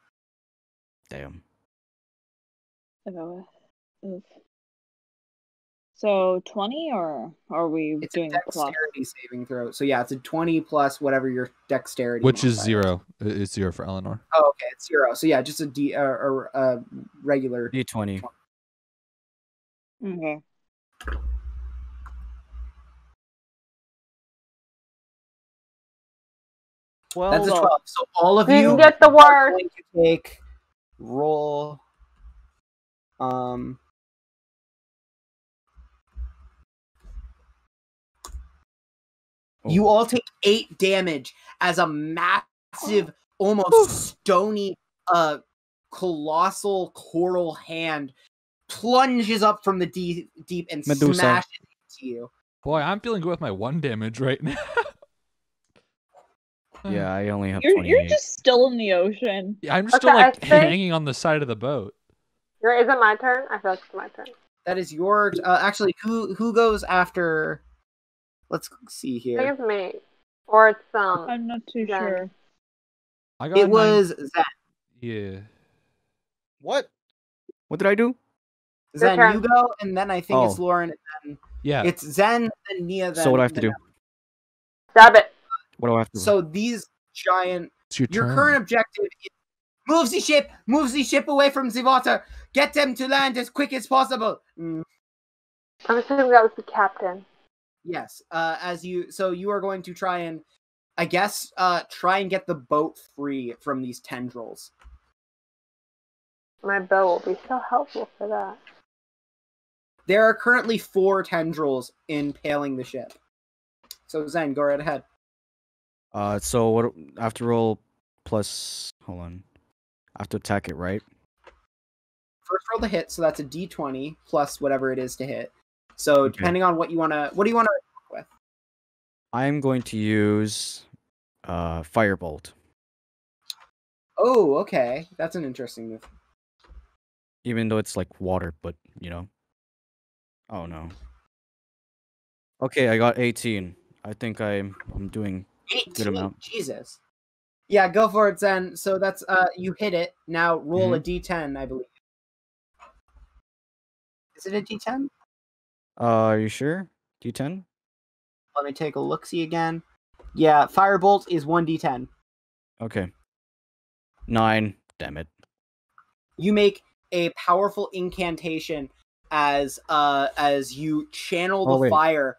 damn. to. Oof. So twenty, or are we it's a doing plus? dexterity saving throw so yeah it's a 20 plus whatever your dexterity which is zero. I- It's zero for Elenor. Oh, okay, it's zero. So yeah, just a d uh, or uh, regular. D20. Okay. Well, That's a twelve. So all of Didn't you get the are worst. take roll. Um. You all take eight damage as a massive, almost stony, uh, colossal coral hand plunges up from the deep, deep and Medusa. smashes into you. Boy, I'm feeling good with my one damage right now. Yeah, I only have You're you're just still in the ocean. Yeah, I'm just Okay, still I like think- hanging on the side of the boat. You're- Is it my turn? I feel like it's my turn. That is your. Uh, actually, who who goes after? Let's see I think here. it's me. Or it's um. I'm not too Yeah. sure. I got It nine- was Zen. Yeah. What? What did I do? Zen, turn. you go, and then I think it's Oh. Lauren. And then Yeah. it's Zen, then Nia. Then So what do I have to then do? Stab it. What do I have to Ellen. do? So these giant. it's your Your turn. current objective is move the ship, move the ship away from the water, get them to land as quick as possible. Mm, I'm assuming that was the captain. yes. Uh, as you, so you are going to try and, I guess, uh, try and get the boat free from these tendrils. My bow will be so helpful for that. There are currently four tendrils impaling the ship. So Zen, go right ahead. Uh, so what? I have to roll plus. Hold on. I have to attack it, right? first roll the hit, so that's a d20 plus whatever it is to hit. So Okay. depending on what you want to, what do you want to with? I'm going to use uh firebolt, Oh, okay, that's an interesting move. even though it's like water, but you know. Oh no. Okay, I got 18. I think I'm I'm doing 18. amount. Jesus. Yeah, go for it, Zen. So that's uh, you hit it. Now roll a d10, I believe. Is it a d10? Uh, are you sure? D10? Let me take a look see again. Yeah, firebolt is one d10. Okay. 9. Damn it. You make a powerful incantation as uh as you channel the Oh, fire,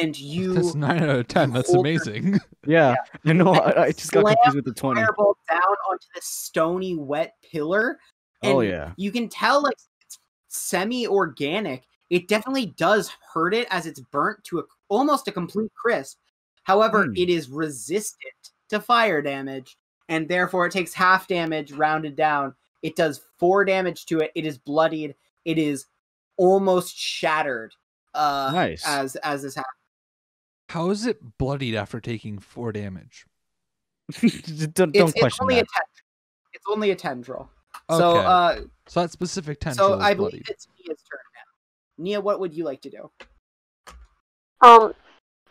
and you That's nine out of ten. That's hold your- amazing. Yeah, you know. I, I just got confused with the 20. firebolt down onto the stony, wet pillar. Oh yeah. you can tell like it's semi-organic. It definitely does hurt it as it's burnt to a, almost a complete crisp. However, Hmm. it is resistant to fire damage, and therefore it takes half damage rounded down. It does four damage to it. It is bloodied. It is almost shattered. Uh, Nice. As as this happens. How is it bloodied after taking four damage? Don't It's, don't it's question only that. a tendril. It's only a tendril. Okay. So uh, So that specific tendril so is I believe bloodied. it's Nia's turn now. Nia, what would you like to do? Um,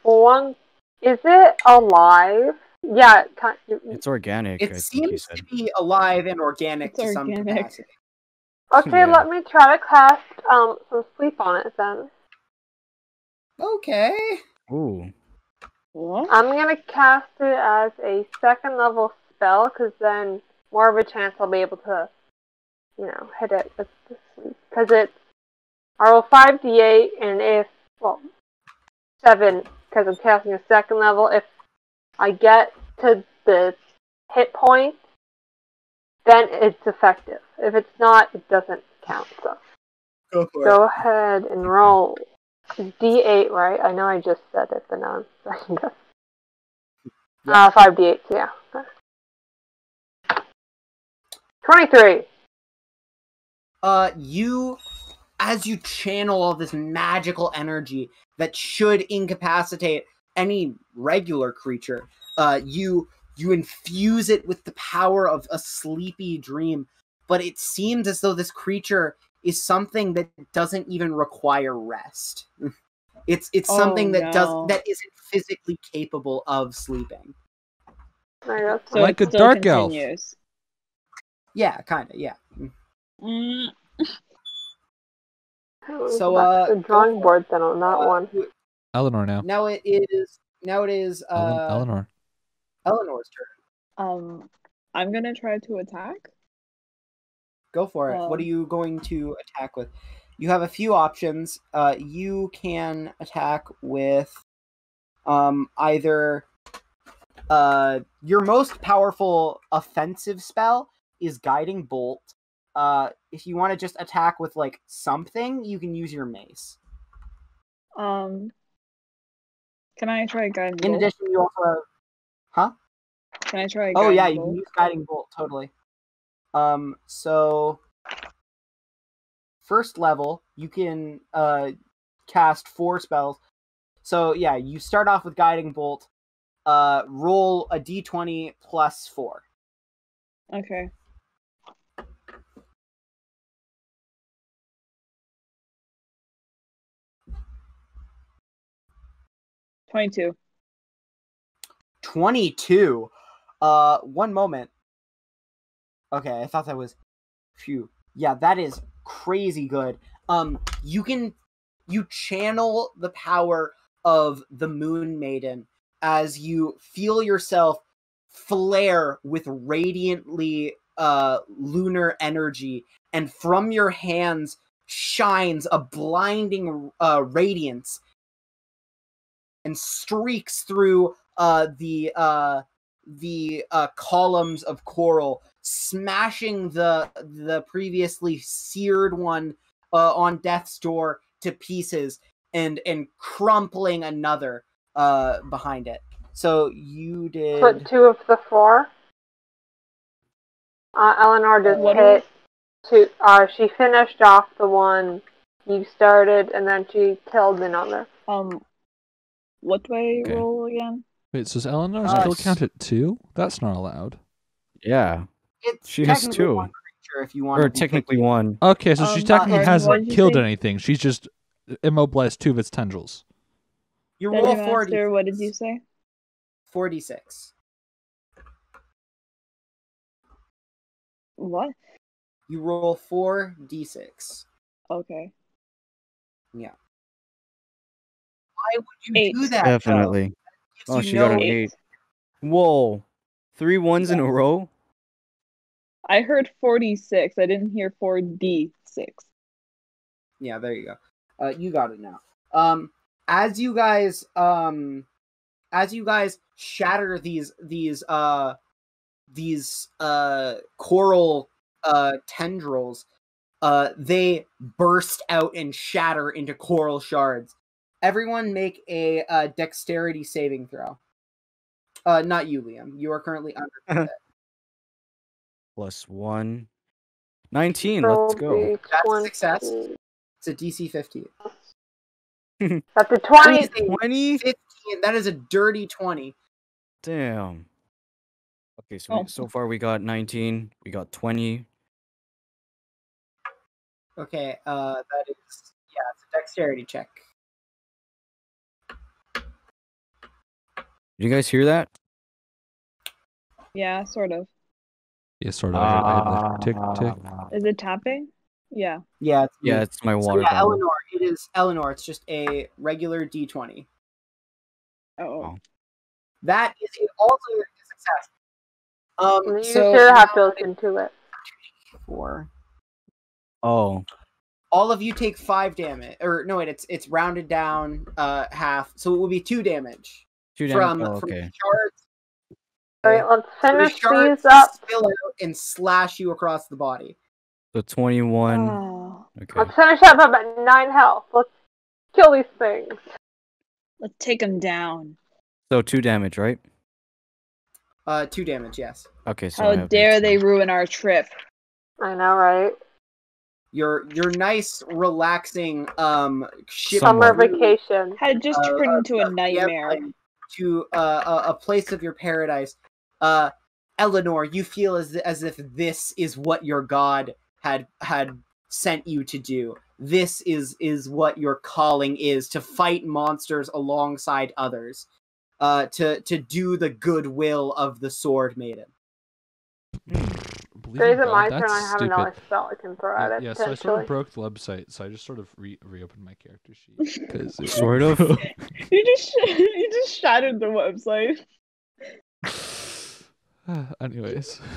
one, is it alive? Yeah, it kind It's organic. I It think you seems said. to be alive and organic It's to some capacity. Okay, Yeah. let me try to cast um some sleep on it then. Okay. Ooh. What? I'm gonna cast it as a second level spell, because then more of a chance I'll be able to, you know, hit it with the. Because it's I roll five d8, and if well seven, because I'm casting a second level. If I get to the hit point, then it's effective. If it's not, it doesn't count. So Go for go ahead and roll d8, right? I know I just said it, but now I'm guess. Uh, five d8, yeah. Twenty-three. Uh, you, as you channel all this magical energy that should incapacitate any regular creature, uh, you you infuse it with the power of a sleepy dream. But it seems as though this creature is something that doesn't even require rest. It's it's Oh, something that no. does that isn't physically capable of sleeping. There you go. So Like a still dark elf. Yeah, kind of. Yeah. Mm, So, Back uh, the drawing board then on that Uh, one. Elenor now. Now it is. Now it is. Uh, Elenor. Elenor's turn. um, I'm gonna try to attack. Go for it. what are Um, you going to attack with? You have a few options. Uh, you can attack with um, either uh, your most powerful offensive spell is Guiding Bolt. Uh, if you want to just attack with like something, you can use your mace. Um, can I try guiding In bolt? addition, you also have. Huh? Can I try? Oh yeah, you can use guiding bolt totally. Um, so first level, you can uh cast four spells. So yeah, you start off with guiding bolt. Uh, roll a d20 plus four. Okay. Twenty-two. 22. Uh, one moment. Okay, I thought that was. Phew. Yeah, that is crazy good. Um, you can. You channel the power of the Moon Maiden as you feel yourself flare with radiantly uh lunar energy and from your hands shines a blinding uh radiance and streaks through uh the uh the uh columns of coral smashing the the previously seared one uh, on death's door to pieces and and crumpling another uh behind it so you did Put two of the four. Uh, Elenor just What hit to uh she finished off the one you started and then she killed another. Um, what do I Okay. roll again? Wait, so is Elenor's Uh, kill s- count at two? That's not allowed. Yeah, It's She has two. one creature if you want. or to technically picky. one. Okay, so she Um, technically uh, hasn't killed say? anything. She's just immobilized two of its tendrils. You Dungeon roll four Master, what did you say? Forty six. What? You roll four d six. Okay. Yeah. Why would you Eight. do that? Definitely. Oh, you she got an eight. Whoa, three ones in a row. I heard 46. I didn't hear 4D6. Yeah, there you go. Uh, you got it now. Um, as you guys, um, as you guys shatter these these uh these uh coral uh tendrils, uh, they burst out and shatter into coral shards. Everyone make a uh, dexterity saving throw. Uh, not you, Liam. You are currently under. It. Plus one. 19. Let's go. the That's a 20. success. It's a DC 15. That's a 20. That is a 20? 15. That is a dirty 20. Damn. Okay, so Oh. we, so far we got 19. We got 20. Okay, uh, that is yeah, it's a dexterity check. Did you guys hear that? Yeah, sort of. Yeah, sort of. I heard, I heard the tick tick. Is it tapping? Yeah. Yeah, it's Yeah, it's my So, water yeah, bottle. Elenor. It is Elenor. It's just a regular D20. Oh. Oh. That is a, also a success. Um, You so should have to now listen to it. four. Oh, All of you take five damage, or no, wait, it's it's rounded down uh half, so it will be two damage two from damage. Oh, from okay. The shards. Alright, let's So the finish these up. spill out and slash you across the body. So 21. Oh. Okay. Let's finish up up at 9 health. Let's kill these things. Let's take them down. So two damage, right? Uh, two damage. Yes. Okay, so How dare they ruin our trip? I know, right? Your your nice relaxing um ship Summer Somewhat. vacation. Had just Uh, turned uh, into uh, a yeah, nightmare. like, to uh, a, a place of your paradise. Uh, Elenor, you feel as as if this is what your god had had sent you to do. This is is what your calling is to fight monsters alongside others. Uh, to to do the goodwill of the sword maiden. Believe Today's my turn. I have stupid. another spell I can throw at Yeah, it. yeah, so I sort of broke the website, so I just sort of re- reopened my character sheet. 'cause it- Sort of. You just you just shattered the website. Anyways.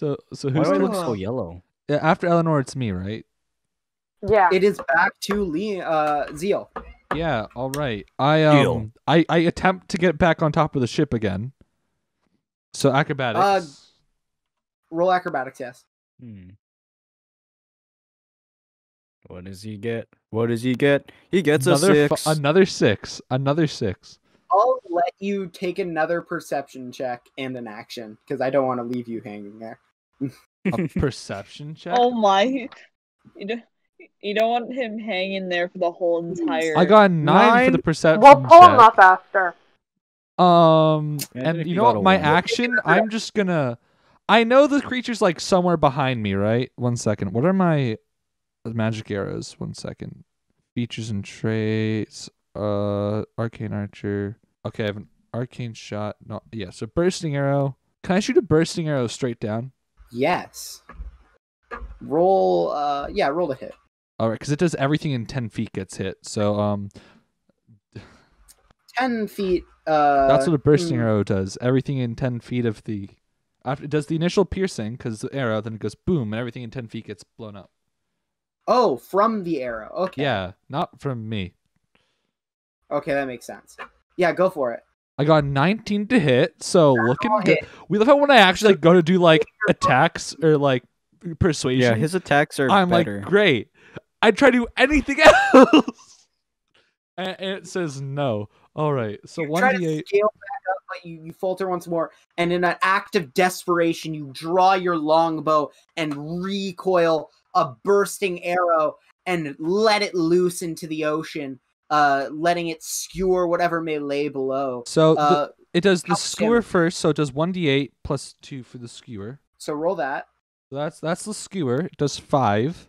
So so Why who's do I look so yellow? Yeah, after Elenor it's me, right? Yeah. It is back to Lee uh Ziel. Yeah, all right. I Deal. um I I attempt to get back on top of the ship again. So acrobatics. Uh, Roll acrobatics, yes. Hmm. What does he get? What does he get? He gets another a fu- six. another 6. Another 6. I'll let you take another perception check and an action because I don't want to leave you hanging there. A perception check. Oh my! You don't, you don't want him hanging there for the whole entire. I got a 9, for the perception We'll pull check. him up after. Um, Imagine and you you know what? My one. action, I'm just gonna. I know the creature's like somewhere behind me, right? One second. What are my magic arrows? One second. Features and traits. Uh, arcane archer. Okay, I have an arcane shot. No, yeah. So bursting arrow. Can I shoot a bursting arrow straight down? Yes. Roll. Uh, yeah, roll the hit. All right, because it does everything in ten feet gets hit. So um, Ten feet. Uh, that's what a bursting hmm, arrow does. Everything in ten feet of the. After it does the initial piercing, because the arrow, then it goes boom, and everything in ten feet gets blown up. Oh, from the arrow. Okay. Yeah, not from me. Okay, that makes sense. Yeah, go for it. I got 19 to hit, so looking good. hit. We love how when I actually like go to do like attacks or like persuasion, yeah, his attacks are I'm better. like great. I try to do anything else, and and it says no. All right. So You one d eight. scale back up, but you, you falter once more, and in an act of desperation, you draw your longbow and recoil a bursting arrow and let it loose into the ocean, uh, letting it skewer whatever may lay below. So the- Uh, it does the skewer damage? first. So it does one d eight plus two for the skewer. so roll that. So that's that's the skewer. It does five,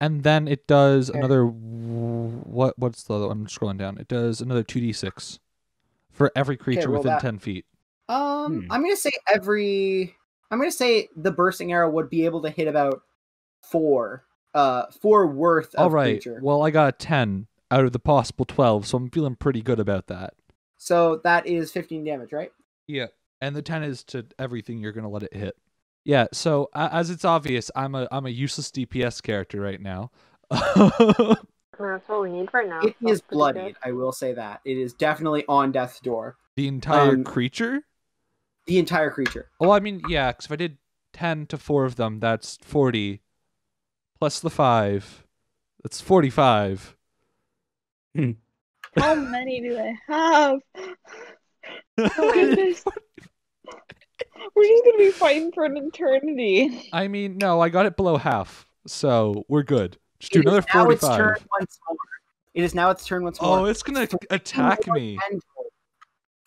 and then it does Okay. another. What what's the other? I'm scrolling down. It does another two d six for every creature roll within that. ten feet. Um, Hmm. I'm gonna say every. I'm gonna say the bursting arrow would be able to hit about four. Uh, four worth of All right. creature. Well, I got a ten out of the possible twelve, so I'm feeling pretty good about that. So that is 15 damage, right? Yeah, and the ten is to everything you're gonna let it hit. Yeah. So uh, as it's obvious, I'm a I'm a useless DPS character right now. That's what we need right now. It so is it's pretty bloodied. I will say that it is definitely on death's door. the entire Um, creature. The entire creature. Oh, I mean, yeah, because if I did 10 to 4 of them, that's 40. Plus the 5, that's 45. How many do I have? Oh, goodness. We're just gonna be fighting for an eternity. I mean, no, I got it below half, so we're good. Just do It is another now its 45. turn once more. It is now its turn once more. Oh, it's gonna Three attack me. tendrils-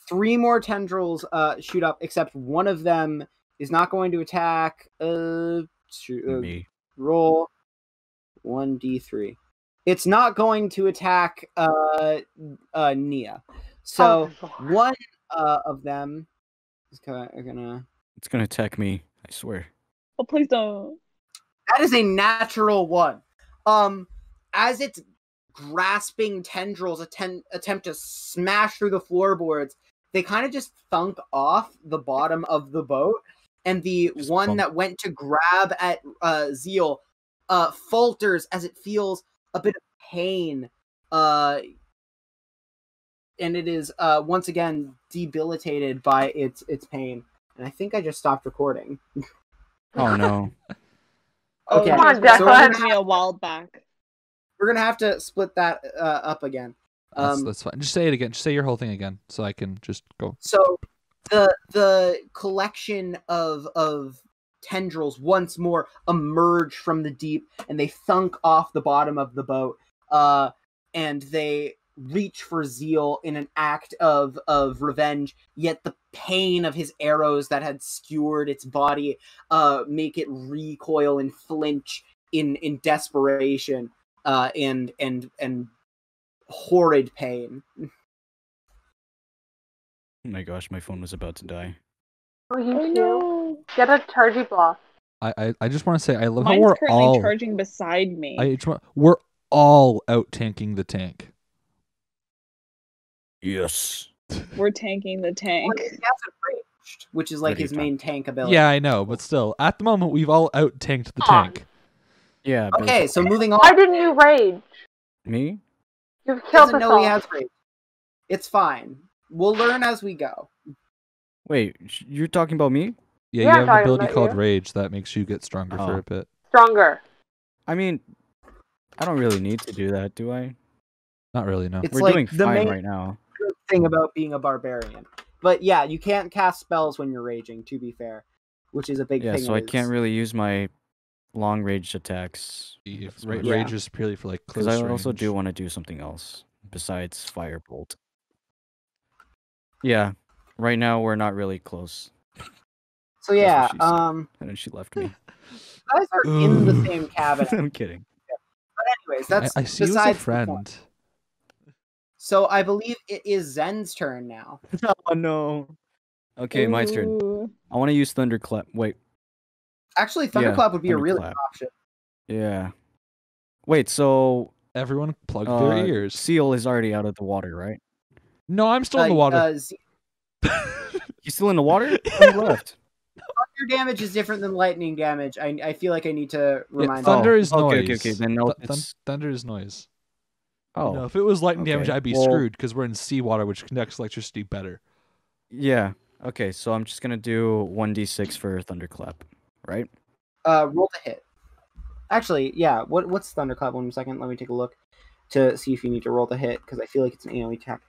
Three more tendrils uh, shoot up, except one of them is not going to attack. Uh, shoot, uh, Me. roll one d three. It's not going to attack uh, uh, Nia. So Oh, one uh, of them is gonna, gonna. It's gonna attack me. I swear. Oh, please don't. That is a natural one. Um, as its grasping tendrils attempt attempt to smash through the floorboards, they kind of just thunk off the bottom of the boat, and the Just one bump. that went to grab at uh, Ziel uh, falters as it feels a bit of pain. Uh, and it is uh, once again debilitated by its its pain. And I think I just stopped recording. Oh no. Okay, Come on, that so we're gonna happened to me a while back. we're gonna have to split that uh, up again. That's, Um, that's fine. Just say it again. Just say your whole thing again, so I can just go. so the the collection of of tendrils once more emerge from the deep, and they thunk off the bottom of the boat. Uh, and they reach for Ziel in an act of of revenge. Yet the pain of his arrows that had skewered its body uh make it recoil and flinch in in desperation uh and and and horrid pain. Oh my gosh, my phone was about to die. Oh, you Oh too. no. Get a chargy block. I, I, I just want to say I love how we're currently all charging beside me. I just want, we're all out tanking the tank. Yes. We're tanking the tank. Well, he has enraged, which is like What are his main tank ability. Yeah, I know, but still, at the moment we've all out tanked the Come tank. Yeah. But Okay, so moving on. Why didn't you rage? Me? You've killed doesn't us know all. he has rage. It's fine. We'll learn as we go. Wait, sh- you're talking about me? Yeah, Yeah, you I'm have an ability called you. Rage that makes you get stronger for Oh. a bit. Stronger. I mean, I don't really need to do that, do I? Not really, no. It's We're like doing the fine main right now. good thing about being a barbarian. But yeah, you can't cast spells when you're raging, to be fair, which is a big Yeah, thing. so I of can't really use my long range attacks If That's ra- Yeah. Rage is purely for like close because I also do want to do something else besides firebolt. Yeah, right now we're not really close, So yeah, she um, and then she left me. guys are in the same cabin. I'm kidding. But anyways, that's I see you as a besides the friend. point. So I believe it is Zen's turn now. Oh no. Okay, my turn. I want to use thunderclap. Wait, Actually, Yeah, Thunderclap would be a really good option. yeah. Wait, so Everyone plug uh, their ears. Ziel is already out of the water, right? No, I'm still in the Uh, water. uh, Z- He's still in the water. Who left? Thunder damage is different than lightning damage. I, I feel like I need to Yeah, remind. thunder Oh, is okay, noise. okay, okay, then no, Th- thun- thunder is noise. Oh, No, if it was lightning damage. I'd be Well- screwed because we're in seawater, which conducts electricity better. yeah. Okay, so I'm just gonna do one d six for thunderclap, right? Uh, roll to hit. Actually, yeah. What what's thunderclap? One second. Let me take a look to see if you need to roll the hit because I feel like it's an AOE attack.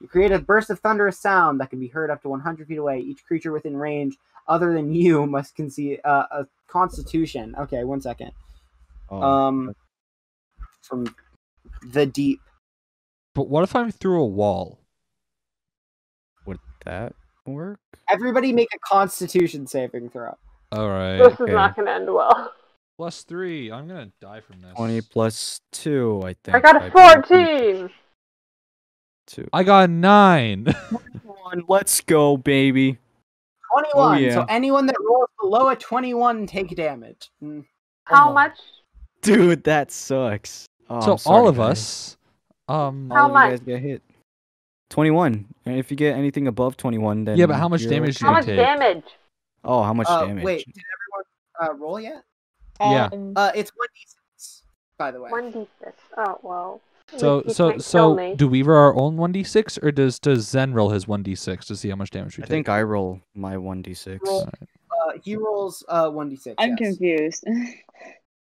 You create a burst of thunderous sound that can be heard up to 100 feet away. Each creature within range, other than you, must concede uh, a Constitution. Okay, one second. Oh, Um, from the deep. But what if I'm through a wall? would that work? Everybody make a Constitution saving throw. All right. This is not going to end well. Plus three. I'm gonna die from this. 20 plus 2, I think. I got a 14. Two. I got a nine. One, let's go, baby. 21. yeah. So anyone that rolls below a 21 take damage. Mm. How Oh. much? Dude, that sucks. Oh, so sorry, all of guys. us. Um. Oh, How all of much? you guys get hit. 21. And if you get anything above 21, then Yeah, but how much you're damage do How you much take? damage? Oh, how much Uh, damage? wait, did everyone uh, roll yet? Yeah. Um, Uh, it's 1d6, by the way. 1d6. Oh, well. At So least you so so do we roll our own one d six or does does Zen roll his one d six to see how much damage we I take? think I roll my 1d6. Uh, he rolls uh, 1d6. I'm yes. confused.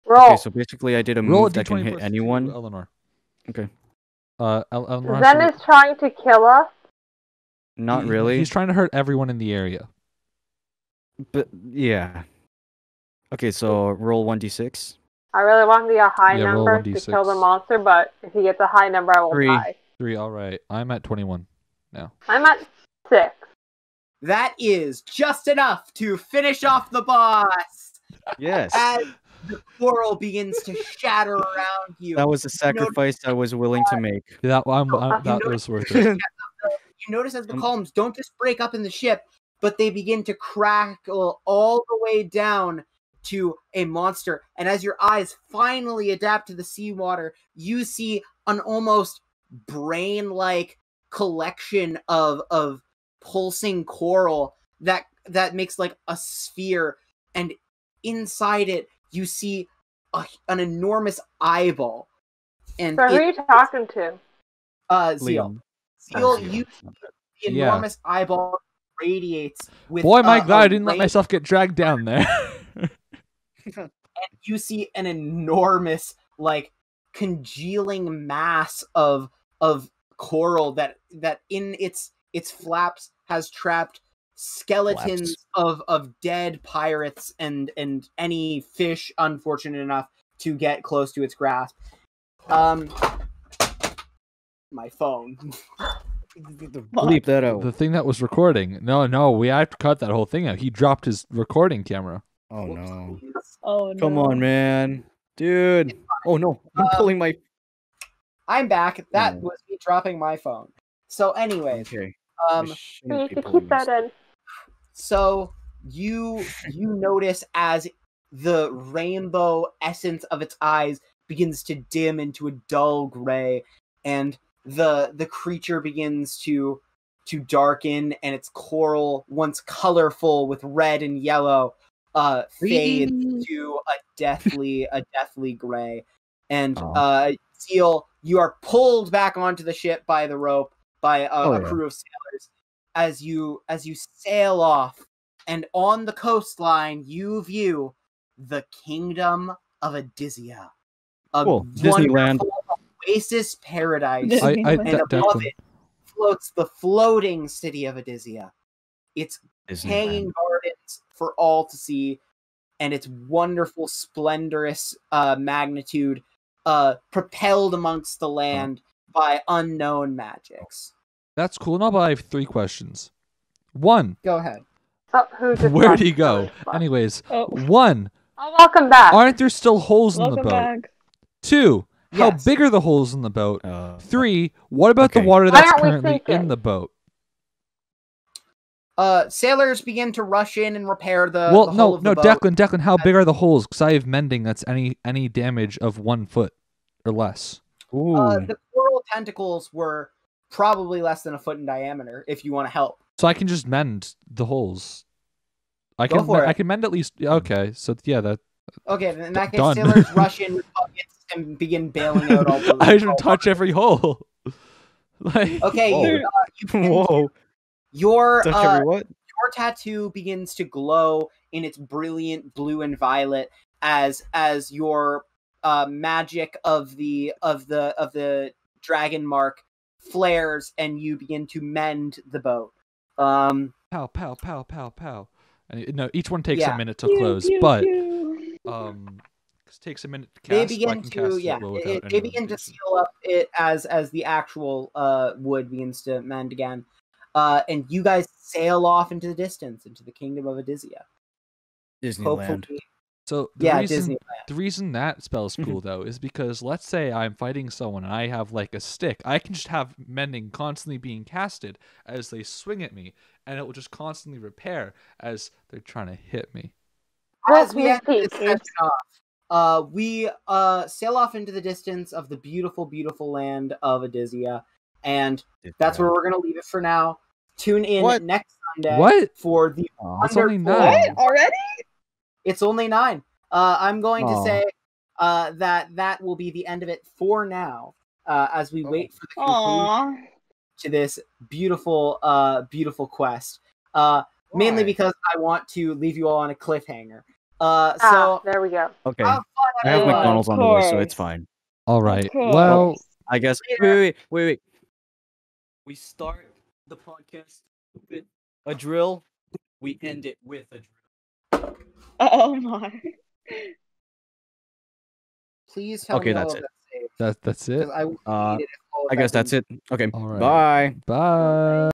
Roll. Okay, so basically I did a roll move d that can hit anyone. two, Elenor. Okay. Uh, El- Elenor. has Zen to- is trying to kill us. Not he- really. He's trying to hurt everyone in the area. But yeah. Okay, so roll 1d6. I really want to get a high Yeah, number to kill the monster, but if he gets a high number, I will Three. die. Three. All right. I'm at twenty one. now. I'm at six. That is just enough to finish off the boss Yes. as the coral begins to shatter around you. That was a sacrifice I was willing to make. That I'm, I'm- you that know- was worth it. You notice as the Um, columns don't just break up in the ship, but they begin to crackle all the way down to a monster. And as your eyes finally adapt to the seawater, you see an almost brain-like collection of of pulsing coral that that makes like a sphere, and inside it you see a, an enormous eyeball. And So who are you talking to? uh, Ziel. Liam. Ziel, you the Yeah. enormous eyeball radiates with Boy, am I uh, glad a I didn't let myself get dragged down there. you see an enormous like congealing mass of of coral that that in its its flaps has trapped skeletons of of dead pirates and and any fish unfortunate enough to get close to its grasp um my phone Bleep that out. the thing that was recording. No, no, we have to cut that whole thing out. He dropped his recording camera. Oh Whoops. no. Oh no. Come on, man. Dude. Oh no. I'm Um, pulling my i'm back that Mm. was me dropping my phone so anyways Okay. Um You shouldn't need to keep that in. So you you notice as the rainbow essence of its eyes begins to dim into a dull gray, and the the creature begins to to darken, and its coral, once colorful with red and yellow, uh, fades to a deathly a deathly gray. And Aw. uh, Ziel, you are pulled back onto the ship by the rope by a, Oh, a yeah. crew of sailors as you as you sail off and on the coastline you view the kingdom of Adizia. A Cool. Disneyland. wonderful oasis paradise. I, I, And and above Declan, it floats the floating city of Adizia. It's Disneyland. hanging gardens for all to see, and its wonderful, splendorous uh, magnitude, uh, propelled amongst the land by unknown magics. that's cool. No, but I have three questions. One, Go ahead. Oh, where'd he go? the spot? Anyways, Oh, one, Oh, welcome back. aren't there still holes in the boat? back. Two, how Yes. big are the holes in the boat? Uh, Three, what about the water that's currently in the boat? Uh, sailors begin to rush in and repair the. well, the no, hull of no, the boat. Declan, Declan, how big are the holes? Because I have mending that's any any damage of one foot or less. Ooh. Uh, the coral tentacles were probably less than a foot in diameter. If you want to help, So I can just mend the holes. I Go can for me- I can mend at least okay. So yeah, that okay. then In that case, Done. sailors rush in with buckets and begin bailing out all the. I should all- touch every hole. like Okay, Whoa. you, uh, you begin to- Whoa. Your uh, what? your tattoo begins to glow in its brilliant blue and violet as as your uh, magic of the of the of the dragon mark flares and you begin to mend the boat. Um, Pow pow pow pow pow. And it- no, each one takes Yeah. a minute to Pew, close, pew, but pew. um, it takes a minute to they cast. so I begin to cast yeah, it- without it- any they begin to seal up it as as the actual uh wood begins to mend again. Uh, and you guys sail off into the distance into the kingdom of Adizia. Disneyland. Hopefully, So the yeah, reason, Disneyland. The reason that spell's cool though is because let's say I'm fighting someone and I have like a stick, I can just have mending constantly being casted as they swing at me, and it will just constantly repair as they're trying to hit me. as we Well, end this session off, uh, we uh, sail off into the distance of the beautiful, beautiful land of Adizia, and that's where we're gonna leave it for now. Tune in What? next Sunday What? for the. Aw. It's only nine. What already? It's only nine. Uh, I'm going to say uh, that that will be the end of it for now, uh, as we Oh. wait for the conclusion Aw. to this beautiful, uh, beautiful quest. Uh, mainly because I want to leave you all on a cliffhanger. Uh, Ah, so there we go. Okay. have fun, I have. McDonald's on the way, so it's fine. All Of right. course. Well, I guess. Wait, wait, wait, wait, wait. We start the podcast with a drill. We end it with a drill. Oh my. Please tell Okay, me that's it. that safe, that's it. 'cause I, Uh, it if all of I guess that's it. Okay. All right. Bye. Bye.